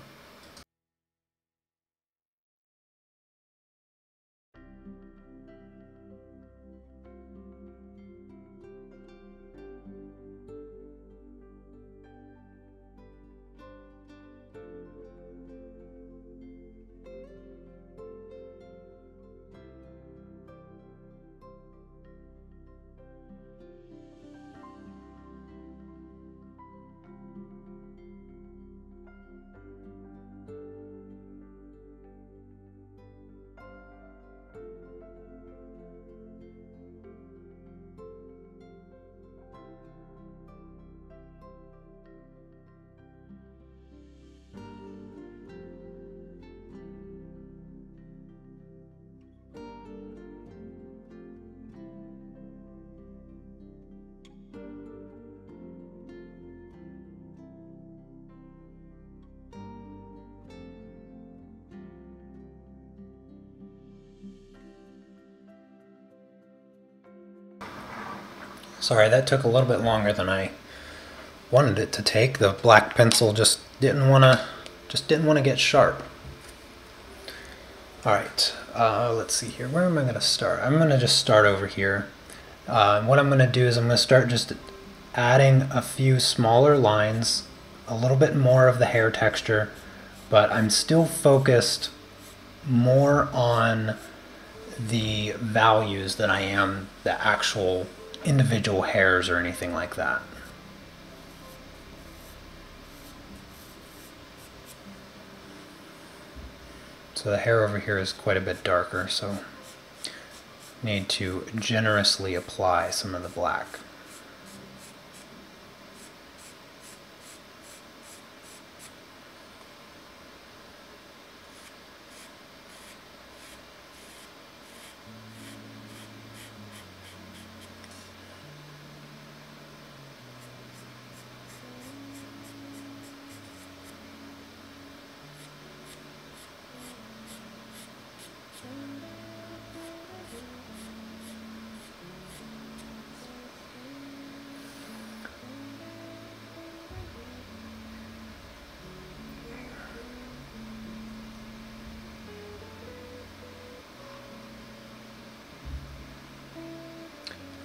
Sorry, that took a little bit longer than I wanted it to take. The black pencil just didn't want to just didn't want to get sharp. All right, uh, let's see here. Where am I going to start? I'm going to just start over here. Uh, what I'm going to do is I'm going to start just adding a few smaller lines, a little bit more of the hair texture, but I'm still focused more on the values than I am the actual individual hairs or anything like that. So the hair over here is quite a bit darker, so need to generously apply some of the black.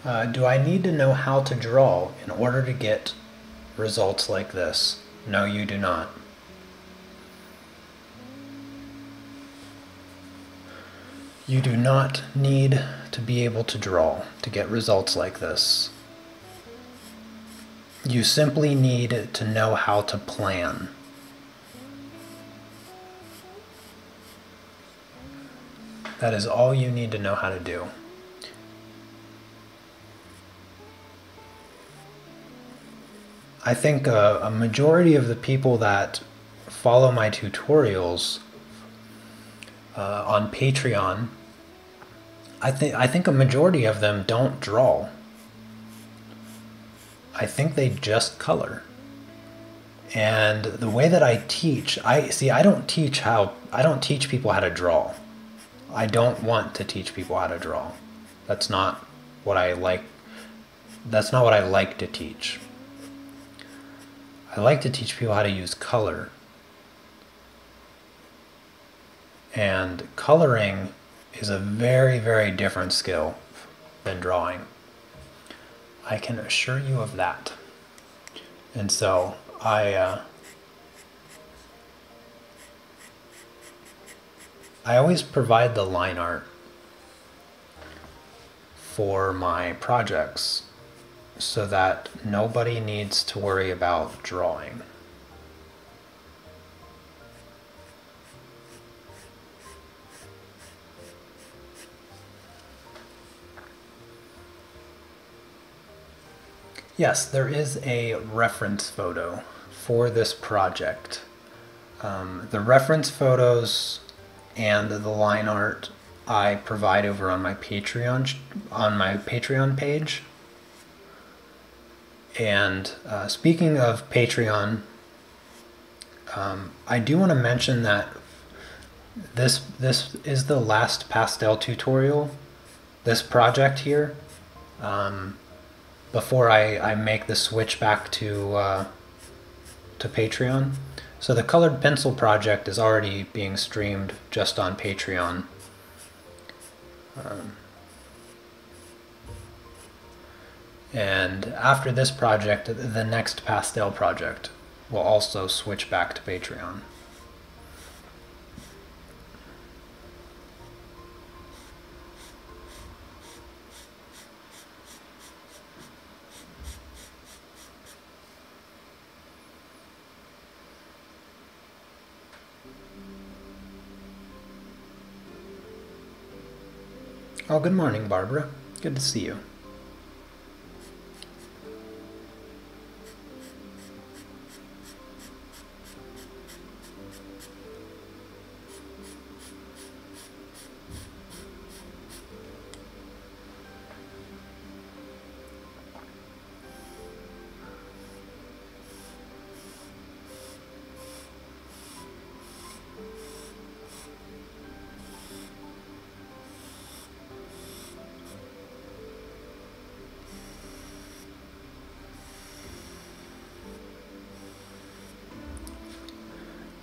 Uh, do I need to know how to draw in order to get results like this? No, you do not. You do not need to be able to draw to get results like this. You simply need to know how to plan. That is all you need to know how to do. I think a, a majority of the people that follow my tutorials uh, on Patreon, I think I think a majority of them don't draw. I think they just color. And the way that I teach, I see I don't teach how I don't teach people how to draw. I don't want to teach people how to draw. That's not what I like that's not what I like to teach. I like to teach people how to use color. And coloring is a very, very different skill than drawing. I can assure you of that. And so I, uh, I always provide the line art for my projects so that nobody needs to worry about drawing. Yes, there is a reference photo for this project. Um, the reference photos and the line art I provide over on my Patreon on my Patreon page. And uh, speaking of Patreon, um, I do want to mention that this this is the last pastel tutorial, this project here, um, before I, I make the switch back to uh, to Patreon. So the colored pencil project is already being streamed just on Patreon. Um, And after this project, the next pastel project will also switch back to Patreon. Oh, good morning, Barbara. Good to see you.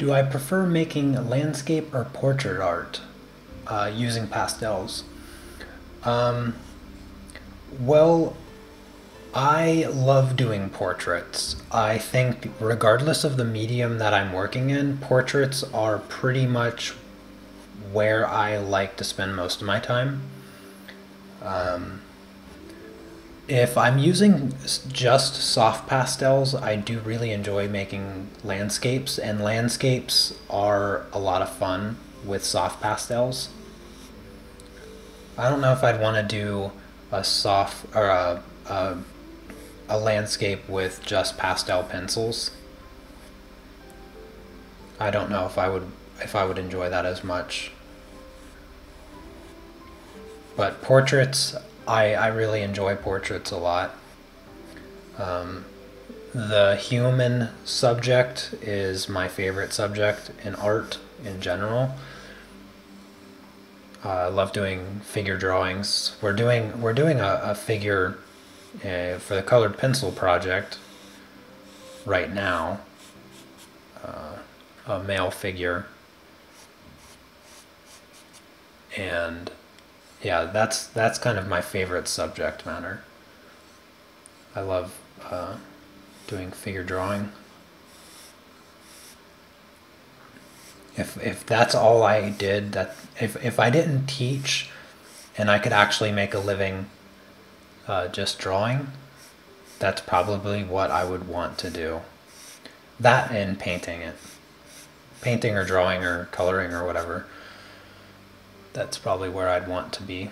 Do I prefer making landscape or portrait art uh, using pastels? Um, well, I love doing portraits. I think, regardless of the medium that I'm working in, portraits are pretty much where I like to spend most of my time. Um, if I'm using just soft pastels, I do really enjoy making landscapes, and landscapes are a lot of fun with soft pastels. I don't know if I'd want to do a soft or a, a, a landscape with just pastel pencils. I don't know if I would if I would enjoy that as much. But portraits, I, I really enjoy portraits a lot. Um, the human subject is my favorite subject in art in general. Uh, I love doing figure drawings. We're doing we're doing a, a figure uh, for the colored pencil project right now. Uh, a male figure, and yeah, that's that's kind of my favorite subject matter. I love uh, doing figure drawing. If if that's all I did, that if if I didn't teach, and I could actually make a living, uh, just drawing, that's probably what I would want to do. That and painting it, painting or drawing or coloring or whatever that's probably where I'd want to be.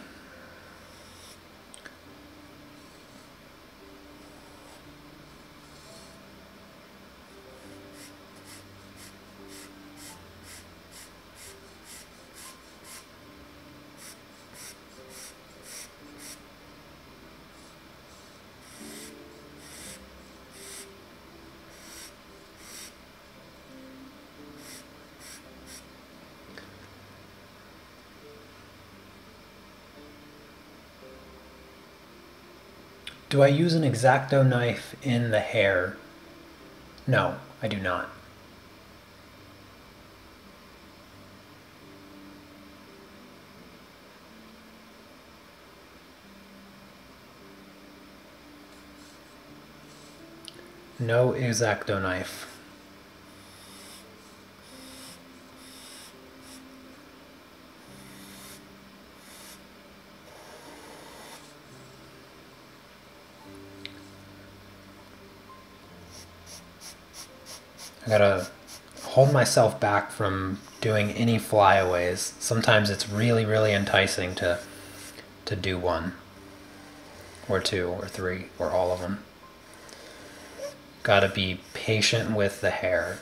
Do I use an X-Acto knife in the hair? No, I do not. No X-Acto knife. Gotta hold myself back from doing any flyaways. Sometimes it's really, really enticing to to do one, or two, or three, or all of them. Gotta be patient with the hair.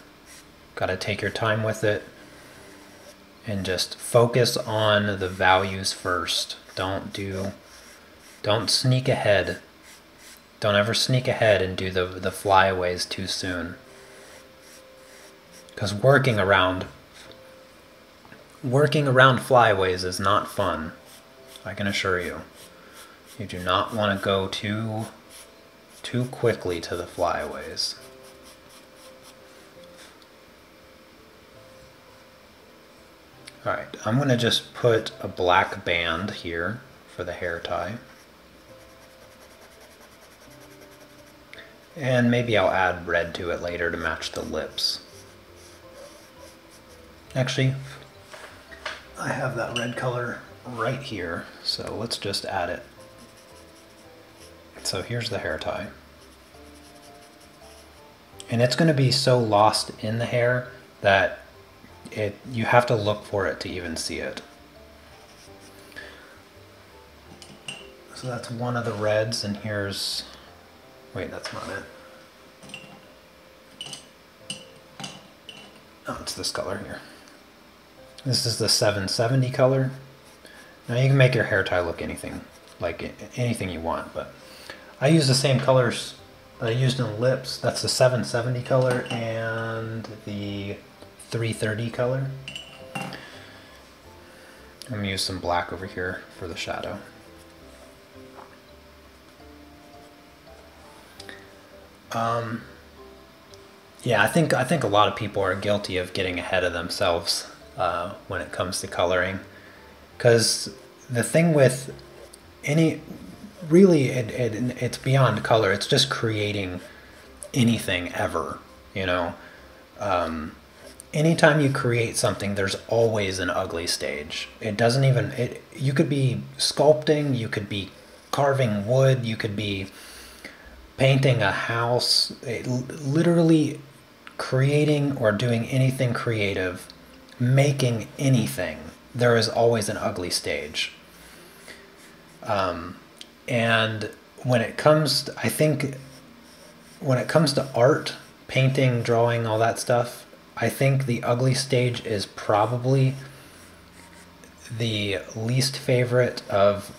Gotta take your time with it, and just focus on the values first. Don't do, don't sneak ahead. Don't ever sneak ahead and do the the flyaways too soon because working around working around flyaways is not fun. I can assure you. You do not want to go too too quickly to the flyaways. Alright, I'm going to just put a black band here for the hair tie. And maybe I'll add red to it later to match the lips. Actually, I have that red color right here, so let's just add it. So here's the hair tie. And it's going to be so lost in the hair that it you have to look for it to even see it. So that's one of the reds, and here's, wait, that's not it. Oh, it's this color here. This is the 770 color. Now you can make your hair tie look anything, like anything you want, but I use the same colors that I used in lips. That's the 770 color and the 330 color. I'm gonna use some black over here for the shadow. Um, Yeah, I think I think a lot of people are guilty of getting ahead of themselves uh, when it comes to coloring, because the thing with any really it, it, it's beyond color. It's just creating anything ever. You know, um, anytime you create something, there's always an ugly stage. It doesn't even it. You could be sculpting. You could be carving wood. You could be painting a house. It, literally creating or doing anything creative, making anything, there is always an ugly stage. Um, and when it comes, to, I think, when it comes to art, painting, drawing, all that stuff, I think the ugly stage is probably the least favorite of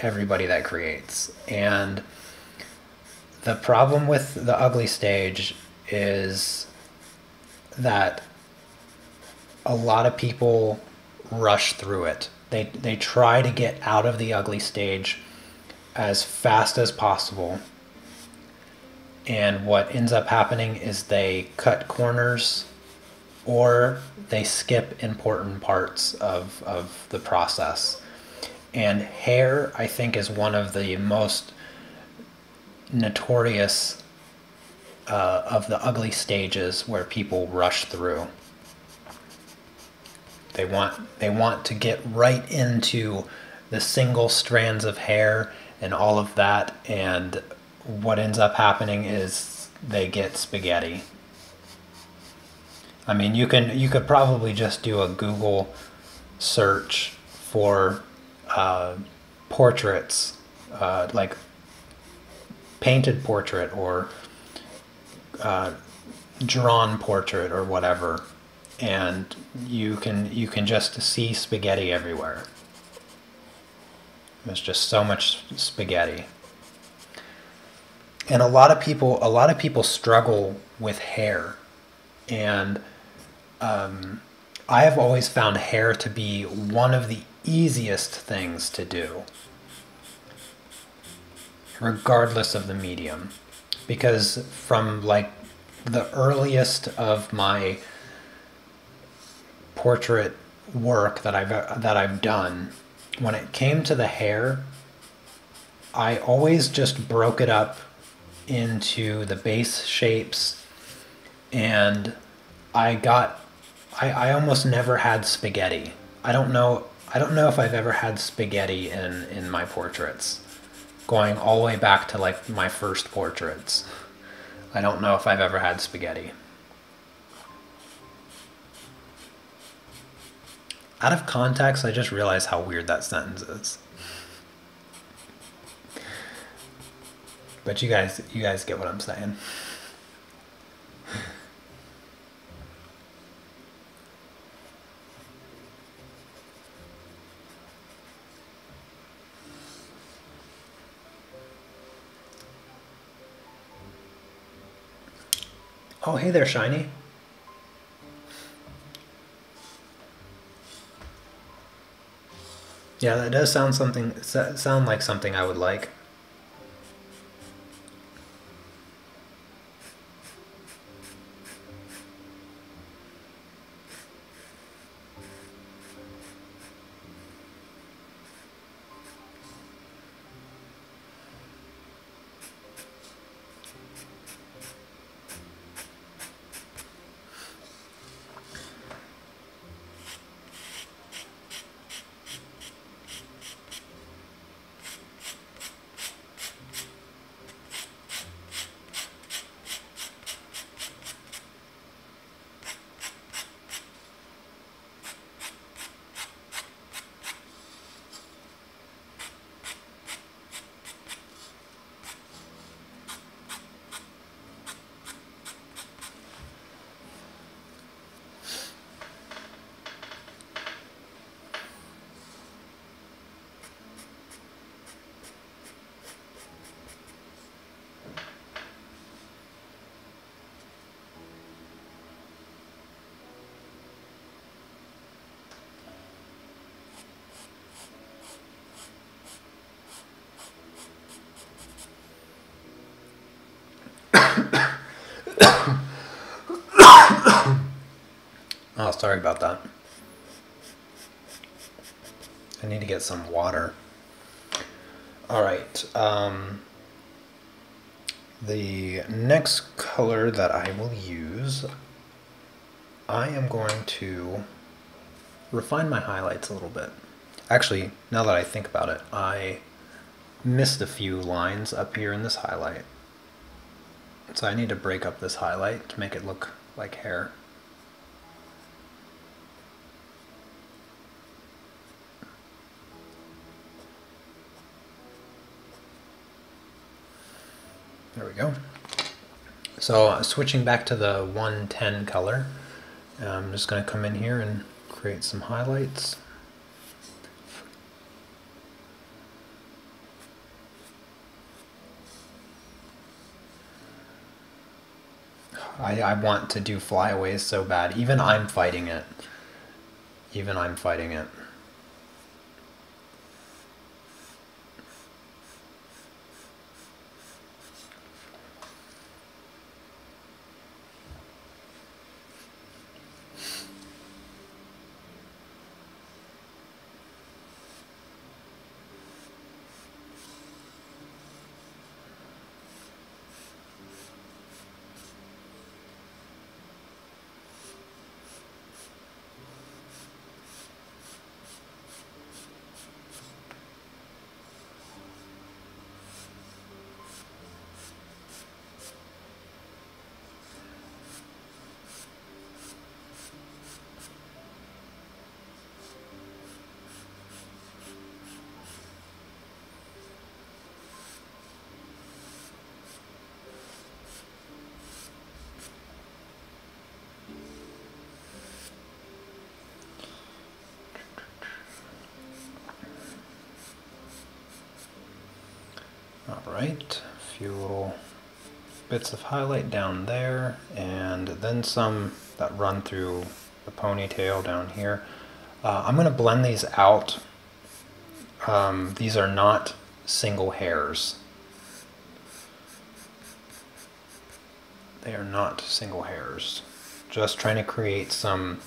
everybody that creates. And the problem with the ugly stage is that a lot of people rush through it. They, they try to get out of the ugly stage as fast as possible. And what ends up happening is they cut corners or they skip important parts of, of the process. And hair, I think, is one of the most notorious uh, of the ugly stages where people rush through. They want they want to get right into the single strands of hair and all of that, and what ends up happening is they get spaghetti. I mean, you can you could probably just do a Google search for uh, portraits, uh, like painted portrait or uh, drawn portrait or whatever, and you can you can just see spaghetti everywhere. There's just so much spaghetti. And a lot of people a lot of people struggle with hair, and um, I have always found hair to be one of the easiest things to do, regardless of the medium because from like the earliest of my portrait work that I've that I've done, when it came to the hair, I always just broke it up into the base shapes and I got I, I almost never had spaghetti. I don't know I don't know if I've ever had spaghetti in, in my portraits going all the way back to like my first portraits. I don't know if I've ever had spaghetti. Out of context, I just realized how weird that sentence is. But you guys, you guys get what I'm saying. Oh, hey there, Shiny. Yeah, that does sound something sound like something I would like. Sorry about that. I need to get some water. All right. Um, the next color that I will use, I am going to refine my highlights a little bit. Actually, now that I think about it, I missed a few lines up here in this highlight. So I need to break up this highlight to make it look like hair. There we go. So uh, switching back to the 110 color, I'm just going to come in here and create some highlights. I, I want to do flyaways so bad. Even I'm fighting it. Even I'm fighting it. right, a few little bits of highlight down there, and then some that run through the ponytail down here. Uh, I'm going to blend these out. Um, these are not single hairs. They are not single hairs. Just trying to create some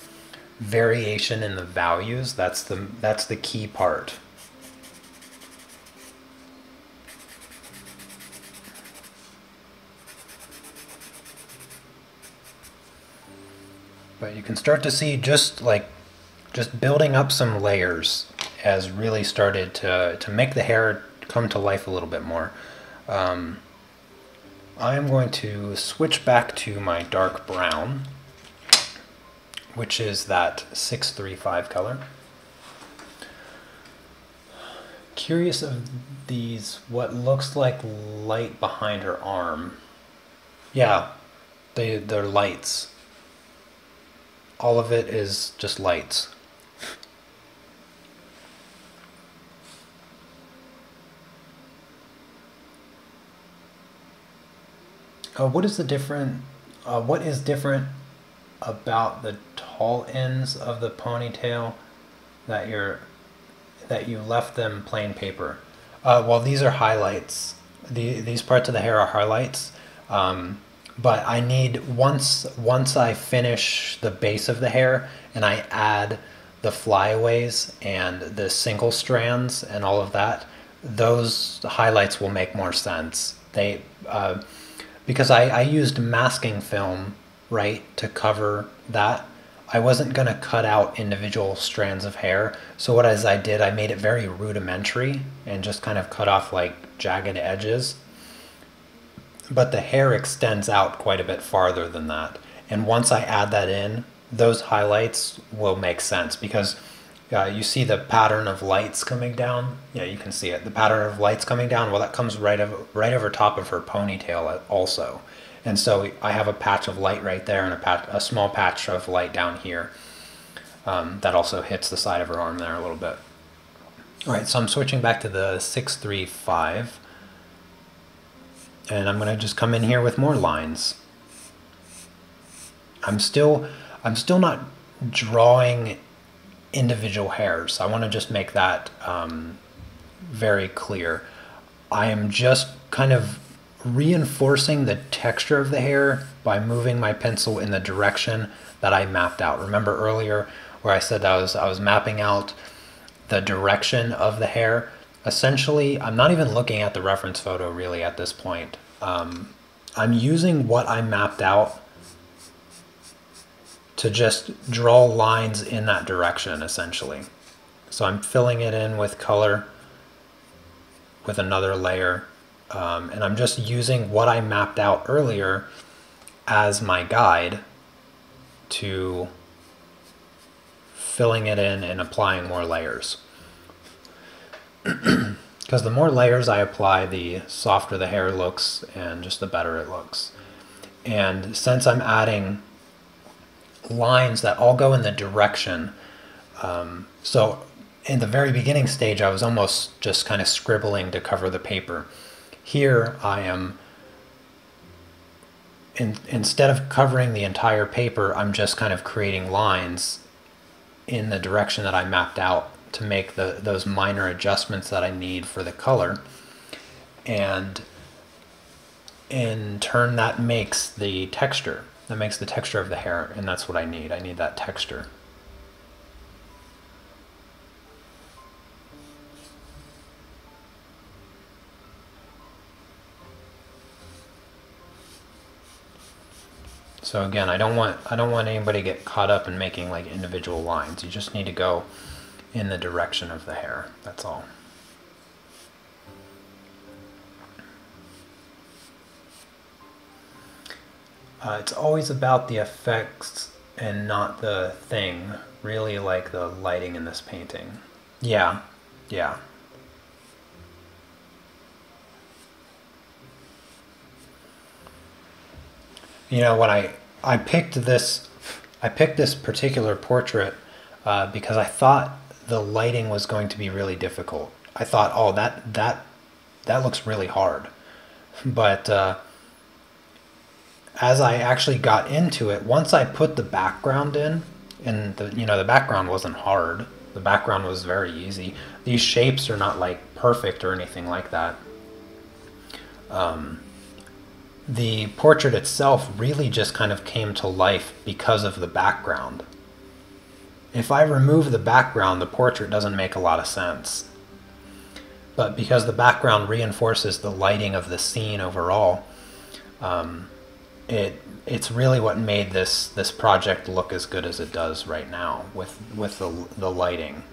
variation in the values. That's the that's the key part. But you can start to see just like just building up some layers has really started to, to make the hair come to life a little bit more. Um, I'm going to switch back to my dark brown, which is that 635 color. Curious of these, what looks like light behind her arm. Yeah, they, they're lights all of it is just lights. Uh, what is the different? Uh, what is different about the tall ends of the ponytail that you're that you left them plain paper? Uh, well, these are highlights. The, these parts of the hair are highlights. Um, but I need once once I finish the base of the hair and I add the flyaways and the single strands and all of that, those highlights will make more sense. They uh, because I, I used masking film right to cover that. I wasn't gonna cut out individual strands of hair. So what as I did, I made it very rudimentary and just kind of cut off like jagged edges but the hair extends out quite a bit farther than that. And once I add that in, those highlights will make sense because uh, you see the pattern of lights coming down. Yeah, you can see it. The pattern of lights coming down. Well, that comes right over, right over top of her ponytail also. And so I have a patch of light right there and a, patch, a small patch of light down here. Um, that also hits the side of her arm there a little bit. All right, so I'm switching back to the 635 and I'm going to just come in here with more lines. I'm still I'm still not drawing individual hairs. I want to just make that um, very clear. I am just kind of reinforcing the texture of the hair by moving my pencil in the direction that I mapped out. Remember earlier where I said I was I was mapping out the direction of the hair. Essentially, I'm not even looking at the reference photo really at this point. Um, I'm using what I mapped out to just draw lines in that direction essentially. So I'm filling it in with color with another layer um, and I'm just using what I mapped out earlier as my guide to filling it in and applying more layers. Because the more layers I apply, the softer the hair looks and just the better it looks. And since I'm adding lines that all go in the direction, um, so in the very beginning stage, I was almost just kind of scribbling to cover the paper. Here I am, in, instead of covering the entire paper, I'm just kind of creating lines in the direction that I mapped out to make the those minor adjustments that I need for the color. And in turn that makes the texture. That makes the texture of the hair, and that's what I need. I need that texture. So again, I don't want I don't want anybody to get caught up in making like individual lines. You just need to go in the direction of the hair. That's all. Uh, it's always about the effects and not the thing. Really like the lighting in this painting. Yeah, yeah. You know, when I I picked this, I picked this particular portrait uh, because I thought the lighting was going to be really difficult. I thought, oh, that that that looks really hard, but uh, as I actually got into it, once I put the background in, and the you know the background wasn't hard. The background was very easy. These shapes are not like perfect or anything like that. Um, the portrait itself really just kind of came to life because of the background. If I remove the background, the portrait doesn't make a lot of sense. But because the background reinforces the lighting of the scene overall, um, it it's really what made this this project look as good as it does right now with with the the lighting.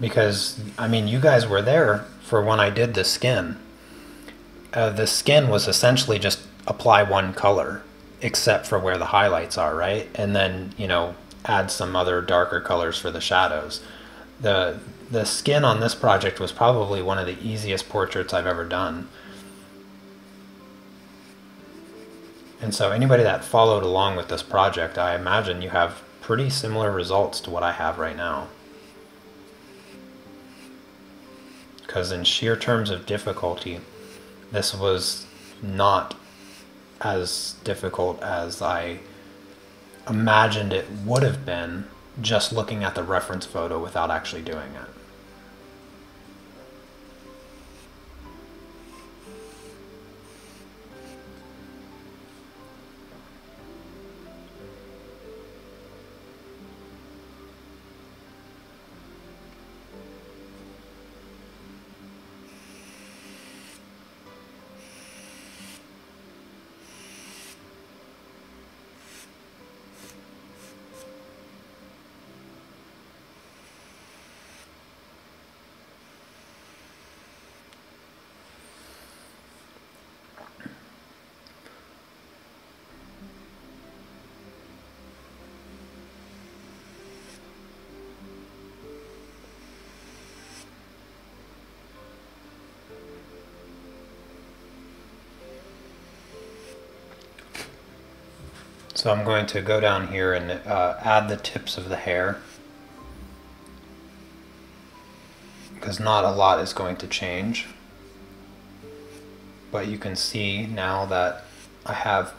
Because I mean, you guys were there for when I did the skin. Uh, the skin was essentially just apply one color, except for where the highlights are, right? And then you know add some other darker colors for the shadows. The the skin on this project was probably one of the easiest portraits I've ever done. And so anybody that followed along with this project, I imagine you have pretty similar results to what I have right now. Because in sheer terms of difficulty, this was not as difficult as I imagined it would have been just looking at the reference photo without actually doing it. So I'm going to go down here and uh, add the tips of the hair because not a lot is going to change. But you can see now that I have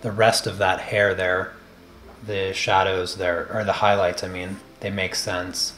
the rest of that hair there the shadows there, or the highlights, I mean, they make sense.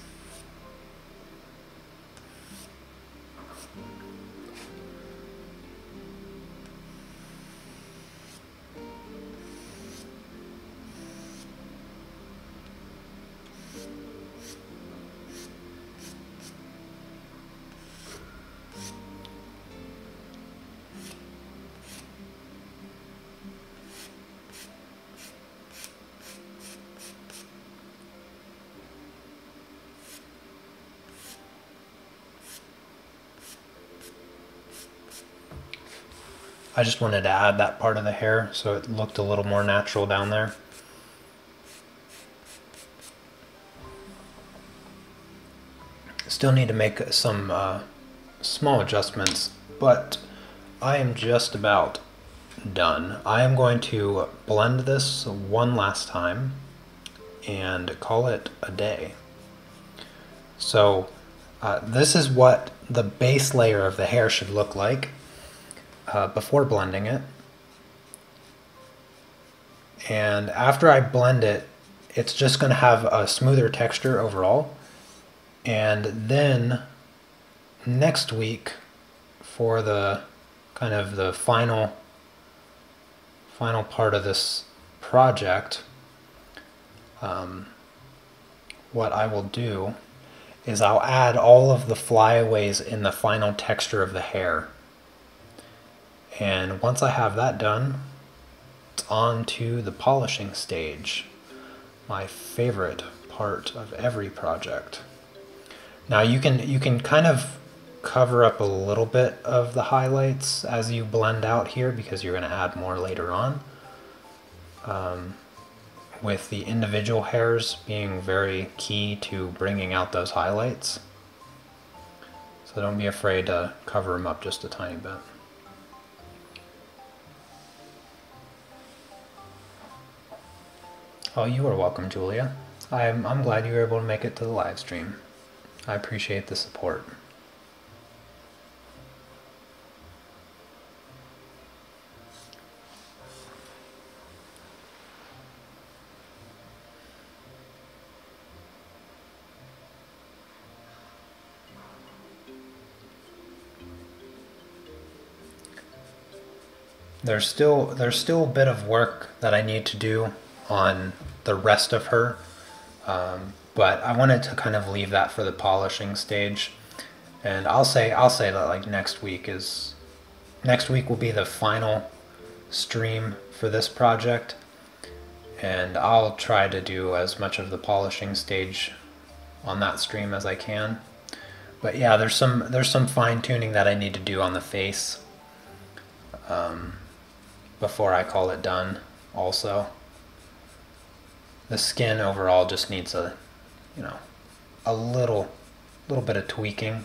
Just wanted to add that part of the hair so it looked a little more natural down there. Still need to make some uh, small adjustments, but I am just about done. I am going to blend this one last time and call it a day. So uh, this is what the base layer of the hair should look like uh, before blending it. And after I blend it, it's just going to have a smoother texture overall. And then next week for the kind of the final final part of this project, um, what I will do is I'll add all of the flyaways in the final texture of the hair. And once I have that done, it's on to the polishing stage. My favorite part of every project. Now you can you can kind of cover up a little bit of the highlights as you blend out here because you're going to add more later on. Um, with the individual hairs being very key to bringing out those highlights. So don't be afraid to cover them up just a tiny bit. Oh, you are welcome, Julia. I'm, I'm glad you were able to make it to the live stream. I appreciate the support. There's still there's still a bit of work that I need to do on the rest of her. Um, but I wanted to kind of leave that for the polishing stage. And I'll say I'll say that like next week is next week will be the final stream for this project. And I'll try to do as much of the polishing stage on that stream as I can. But yeah, there's some there's some fine tuning that I need to do on the face um, before I call it done also the skin overall just needs a, you know, a little, little bit of tweaking, a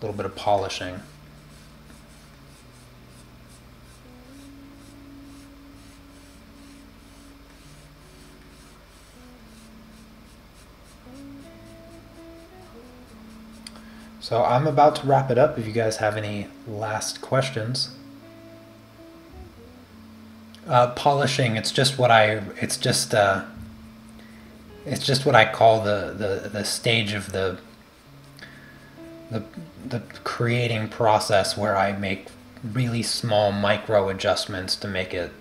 little bit of polishing. So I'm about to wrap it up. If you guys have any last questions. Uh, polishing. It's just what I. It's just. Uh, it's just what I call the, the, the stage of the, the the creating process where I make really small micro adjustments to make it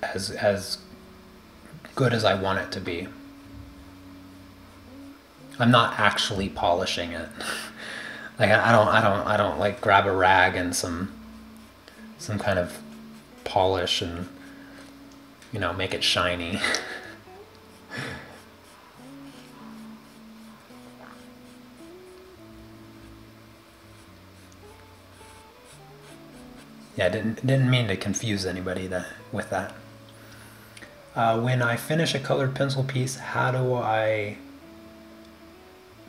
as as good as I want it to be. I'm not actually polishing it. like I don't I don't I don't like grab a rag and some some kind of polish and you know make it shiny. yeah, didn't didn't mean to confuse anybody that with that. Uh, when I finish a colored pencil piece, how do I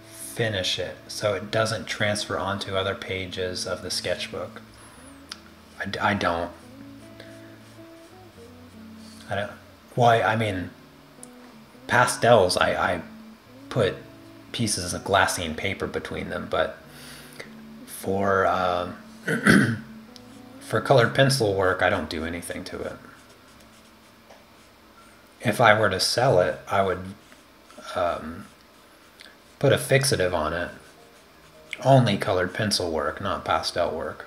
finish it so it doesn't transfer onto other pages of the sketchbook? I, I don't. I don't. Why? I mean, pastels. I I put pieces of glassine paper between them, but for uh, for colored pencil work, I don't do anything to it. if I were to sell it, I would um, put a fixative on it. Only colored pencil work, not pastel work.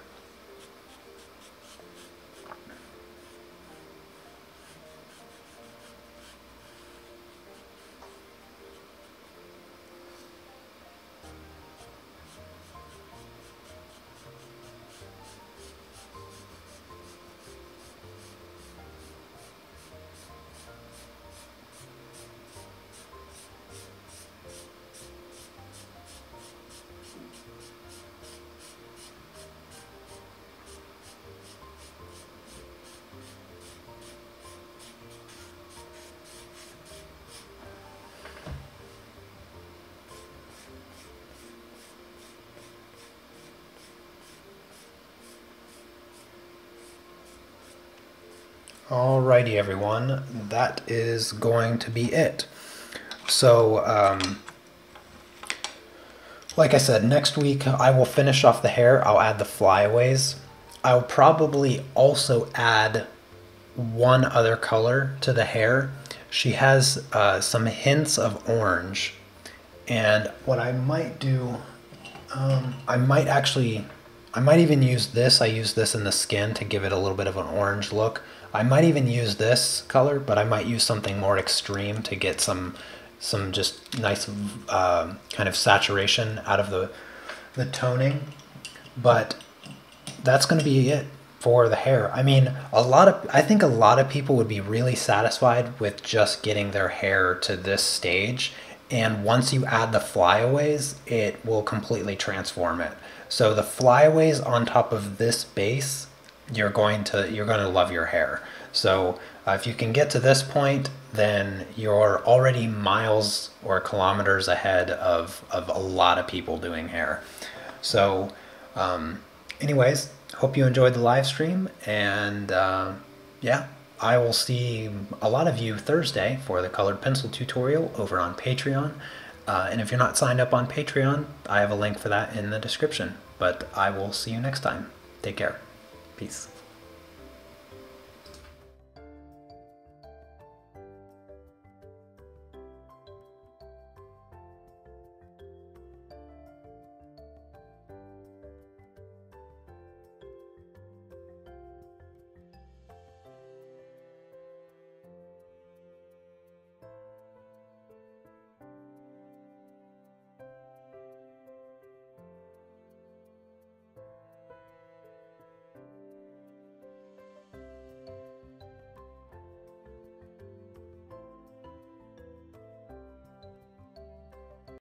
Alrighty, everyone, that is going to be it. So, um, like I said, next week I will finish off the hair. I'll add the flyaways. I'll probably also add one other color to the hair. She has uh, some hints of orange. And what I might do, um, I might actually, I might even use this. I use this in the skin to give it a little bit of an orange look. I might even use this color, but I might use something more extreme to get some some just nice uh, kind of saturation out of the the toning. But that's going to be it for the hair. I mean, a lot of I think a lot of people would be really satisfied with just getting their hair to this stage. And once you add the flyaways, it will completely transform it. So the flyaways on top of this base you're going to you're going to love your hair. So uh, if you can get to this point, then you're already miles or kilometers ahead of, of a lot of people doing hair. So um, anyways, hope you enjoyed the live stream and uh, yeah, I will see a lot of you Thursday for the colored pencil tutorial over on Patreon. Uh, and if you're not signed up on Patreon, I have a link for that in the description. But I will see you next time. Take care. Peace.